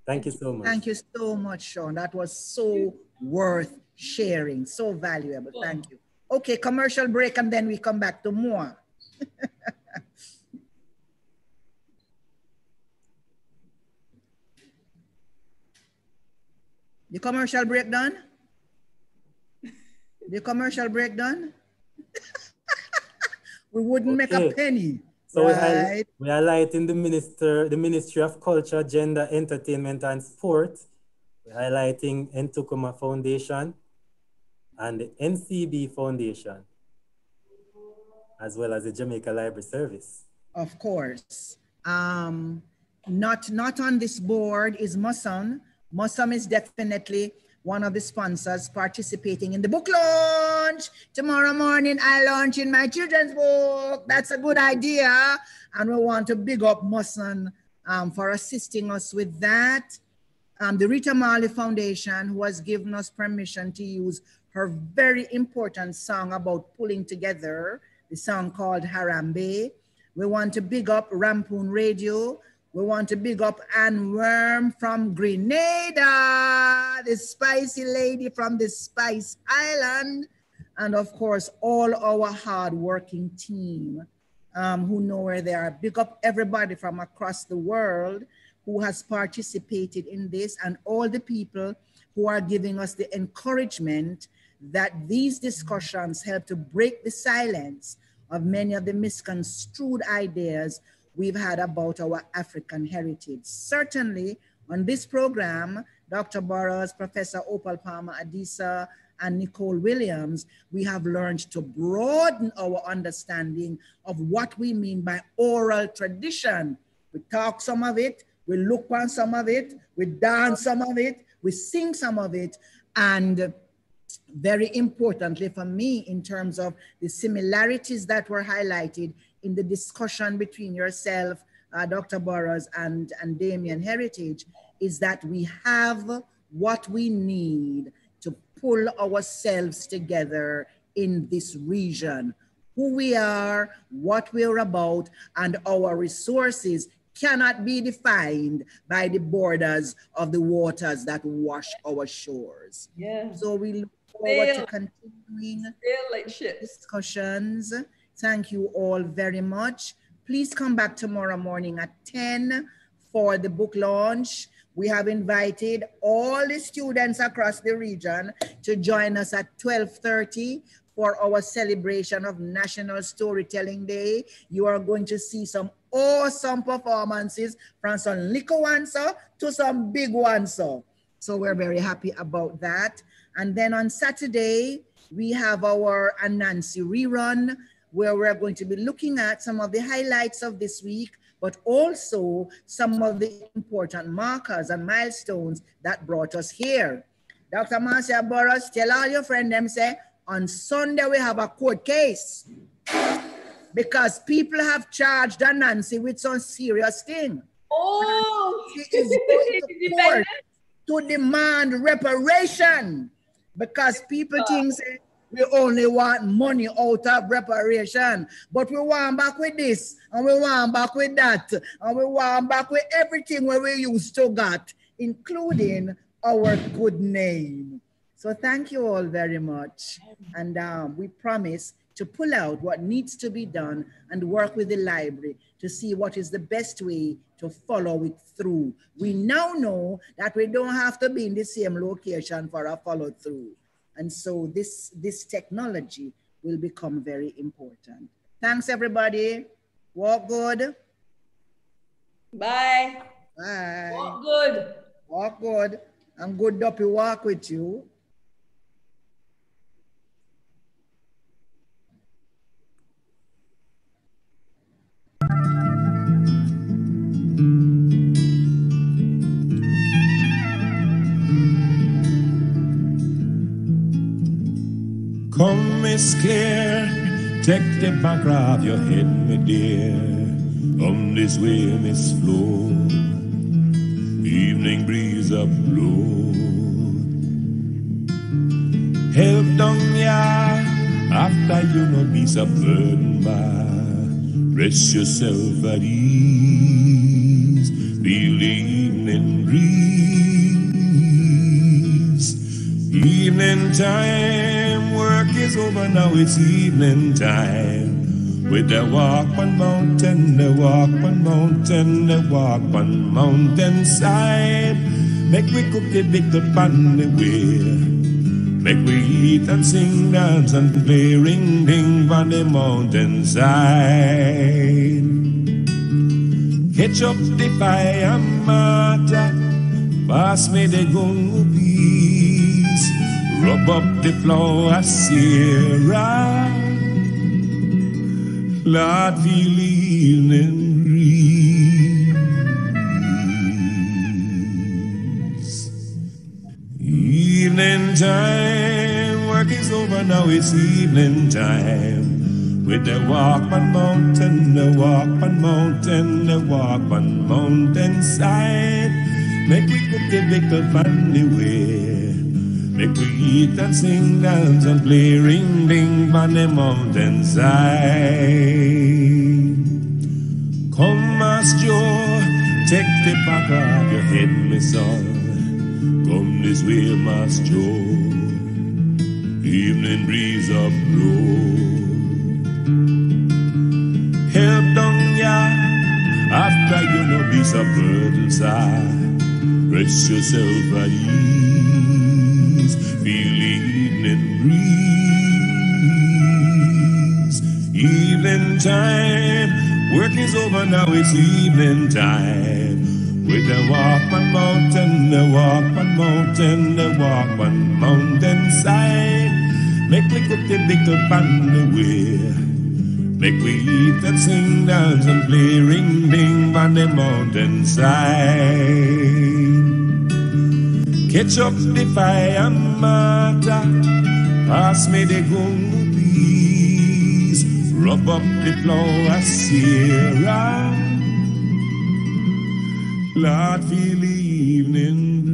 Thank you so much. Thank you so much, Sean. That was so worth sharing, so valuable. Thank you. Okay, commercial break, and then we come back to more. The commercial break done? The commercial break done? we wouldn't okay. make a penny. So right. we, highlight, we highlight in the minister, the Ministry of Culture, Gender, Entertainment, and Sport. We're highlighting Ntukuma Foundation and the NCB Foundation, as well as the Jamaica Library Service. Of course. Um, not, not on this board is Musson. Musson is definitely one of the sponsors participating in the book launch. Tomorrow morning, I launch in my children's book. That's a good idea. And we want to big up Musson um, for assisting us with that. Um, the Rita Marley Foundation, who has given us permission to use her very important song about pulling together, the song called Harambe. We want to big up Rampoon Radio, we want to big up Anne Worm from Grenada, the spicy lady from the Spice Island, and of course, all our hardworking team um, who know where they are. Big up everybody from across the world who has participated in this and all the people who are giving us the encouragement that these discussions help to break the silence of many of the misconstrued ideas we've had about our African heritage. Certainly on this program, Dr. Burrowes, Professor Opal Palmer Adisa, and Nicole Williams, we have learned to broaden our understanding of what we mean by oral tradition. We talk some of it, we look on some of it, we dance some of it, we sing some of it, and very importantly for me in terms of the similarities that were highlighted in the discussion between yourself, uh, Dr. Burrowes, and, and Damien Heritage is that we have what we need to pull ourselves together in this region. Who we are, what we're about, and our resources cannot be defined by the borders of the waters that wash our shores. Yeah. So we look forward to continuing like discussions Thank you all very much. Please come back tomorrow morning at 10 for the book launch. We have invited all the students across the region to join us at 1230 for our celebration of National Storytelling Day. You are going to see some awesome performances from some little ones uh, to some big ones. Uh. So we're very happy about that. And then on Saturday, we have our Ananse rerun where we're going to be looking at some of the highlights of this week, but also some of the important markers and milestones that brought us here. Dr. Marcia Burrowes, tell all your friends them say, on Sunday we have a court case because people have charged Nancy with some serious thing. Oh, she is going to court to demand reparation because people think we only want money out of reparation. But we want back with this, and we want back with that, and we want back with everything where we used to got, including our good name. So thank you all very much. And um, we promise to pull out what needs to be done and work with the library to see what is the best way to follow it through. We now know that we don't have to be in the same location for a follow through. And so this, this technology will become very important. Thanks, everybody. Walk good. Bye. Bye. Walk good. Walk good. I'm good duppy walk with you. Come, Miss Claire, take the back of your head, my dear. Come this way, Miss Flo. Evening breeze up blow. Help down ya after you no be so by. Rest yourself at ease. Feel the evening breeze. Evening time work is over, now it's evening time. With the walk on mountain, the walk on mountain, the walk on mountainside. Make we cook the big on the way. Make we eat and sing, dance and play ring ding on the mountainside. Catch up the fire matter, pass me the gungo piece, rub up the floor, Sierra. Lord, feel evening breeze. Evening time, work is over now, it's evening time. With the Walkman Mountain, the Walkman Mountain, the Walkman Mountain side. Make we cook the little family way. Make we eat and sing, dance and play ring ding on the mountain side. Come, Master Joe, take the back of your head, my son. Come this way, Master Joe. Evening breeze up blow. Help down ya after you know be so burdensome. Rest yourself at ease. Feel evening breeze. Evening time. Work is over now, it's evening time. With the Walkman Mountain, the Walkman Mountain, the Walkman Mountain side. Make me cook the little pan the way. Make we eat and sing, dance and play ring ding on the mountainside. Catch up the fire matter, pass me the gungo please. Rub up the floor, Sierra. Lord, feel the evening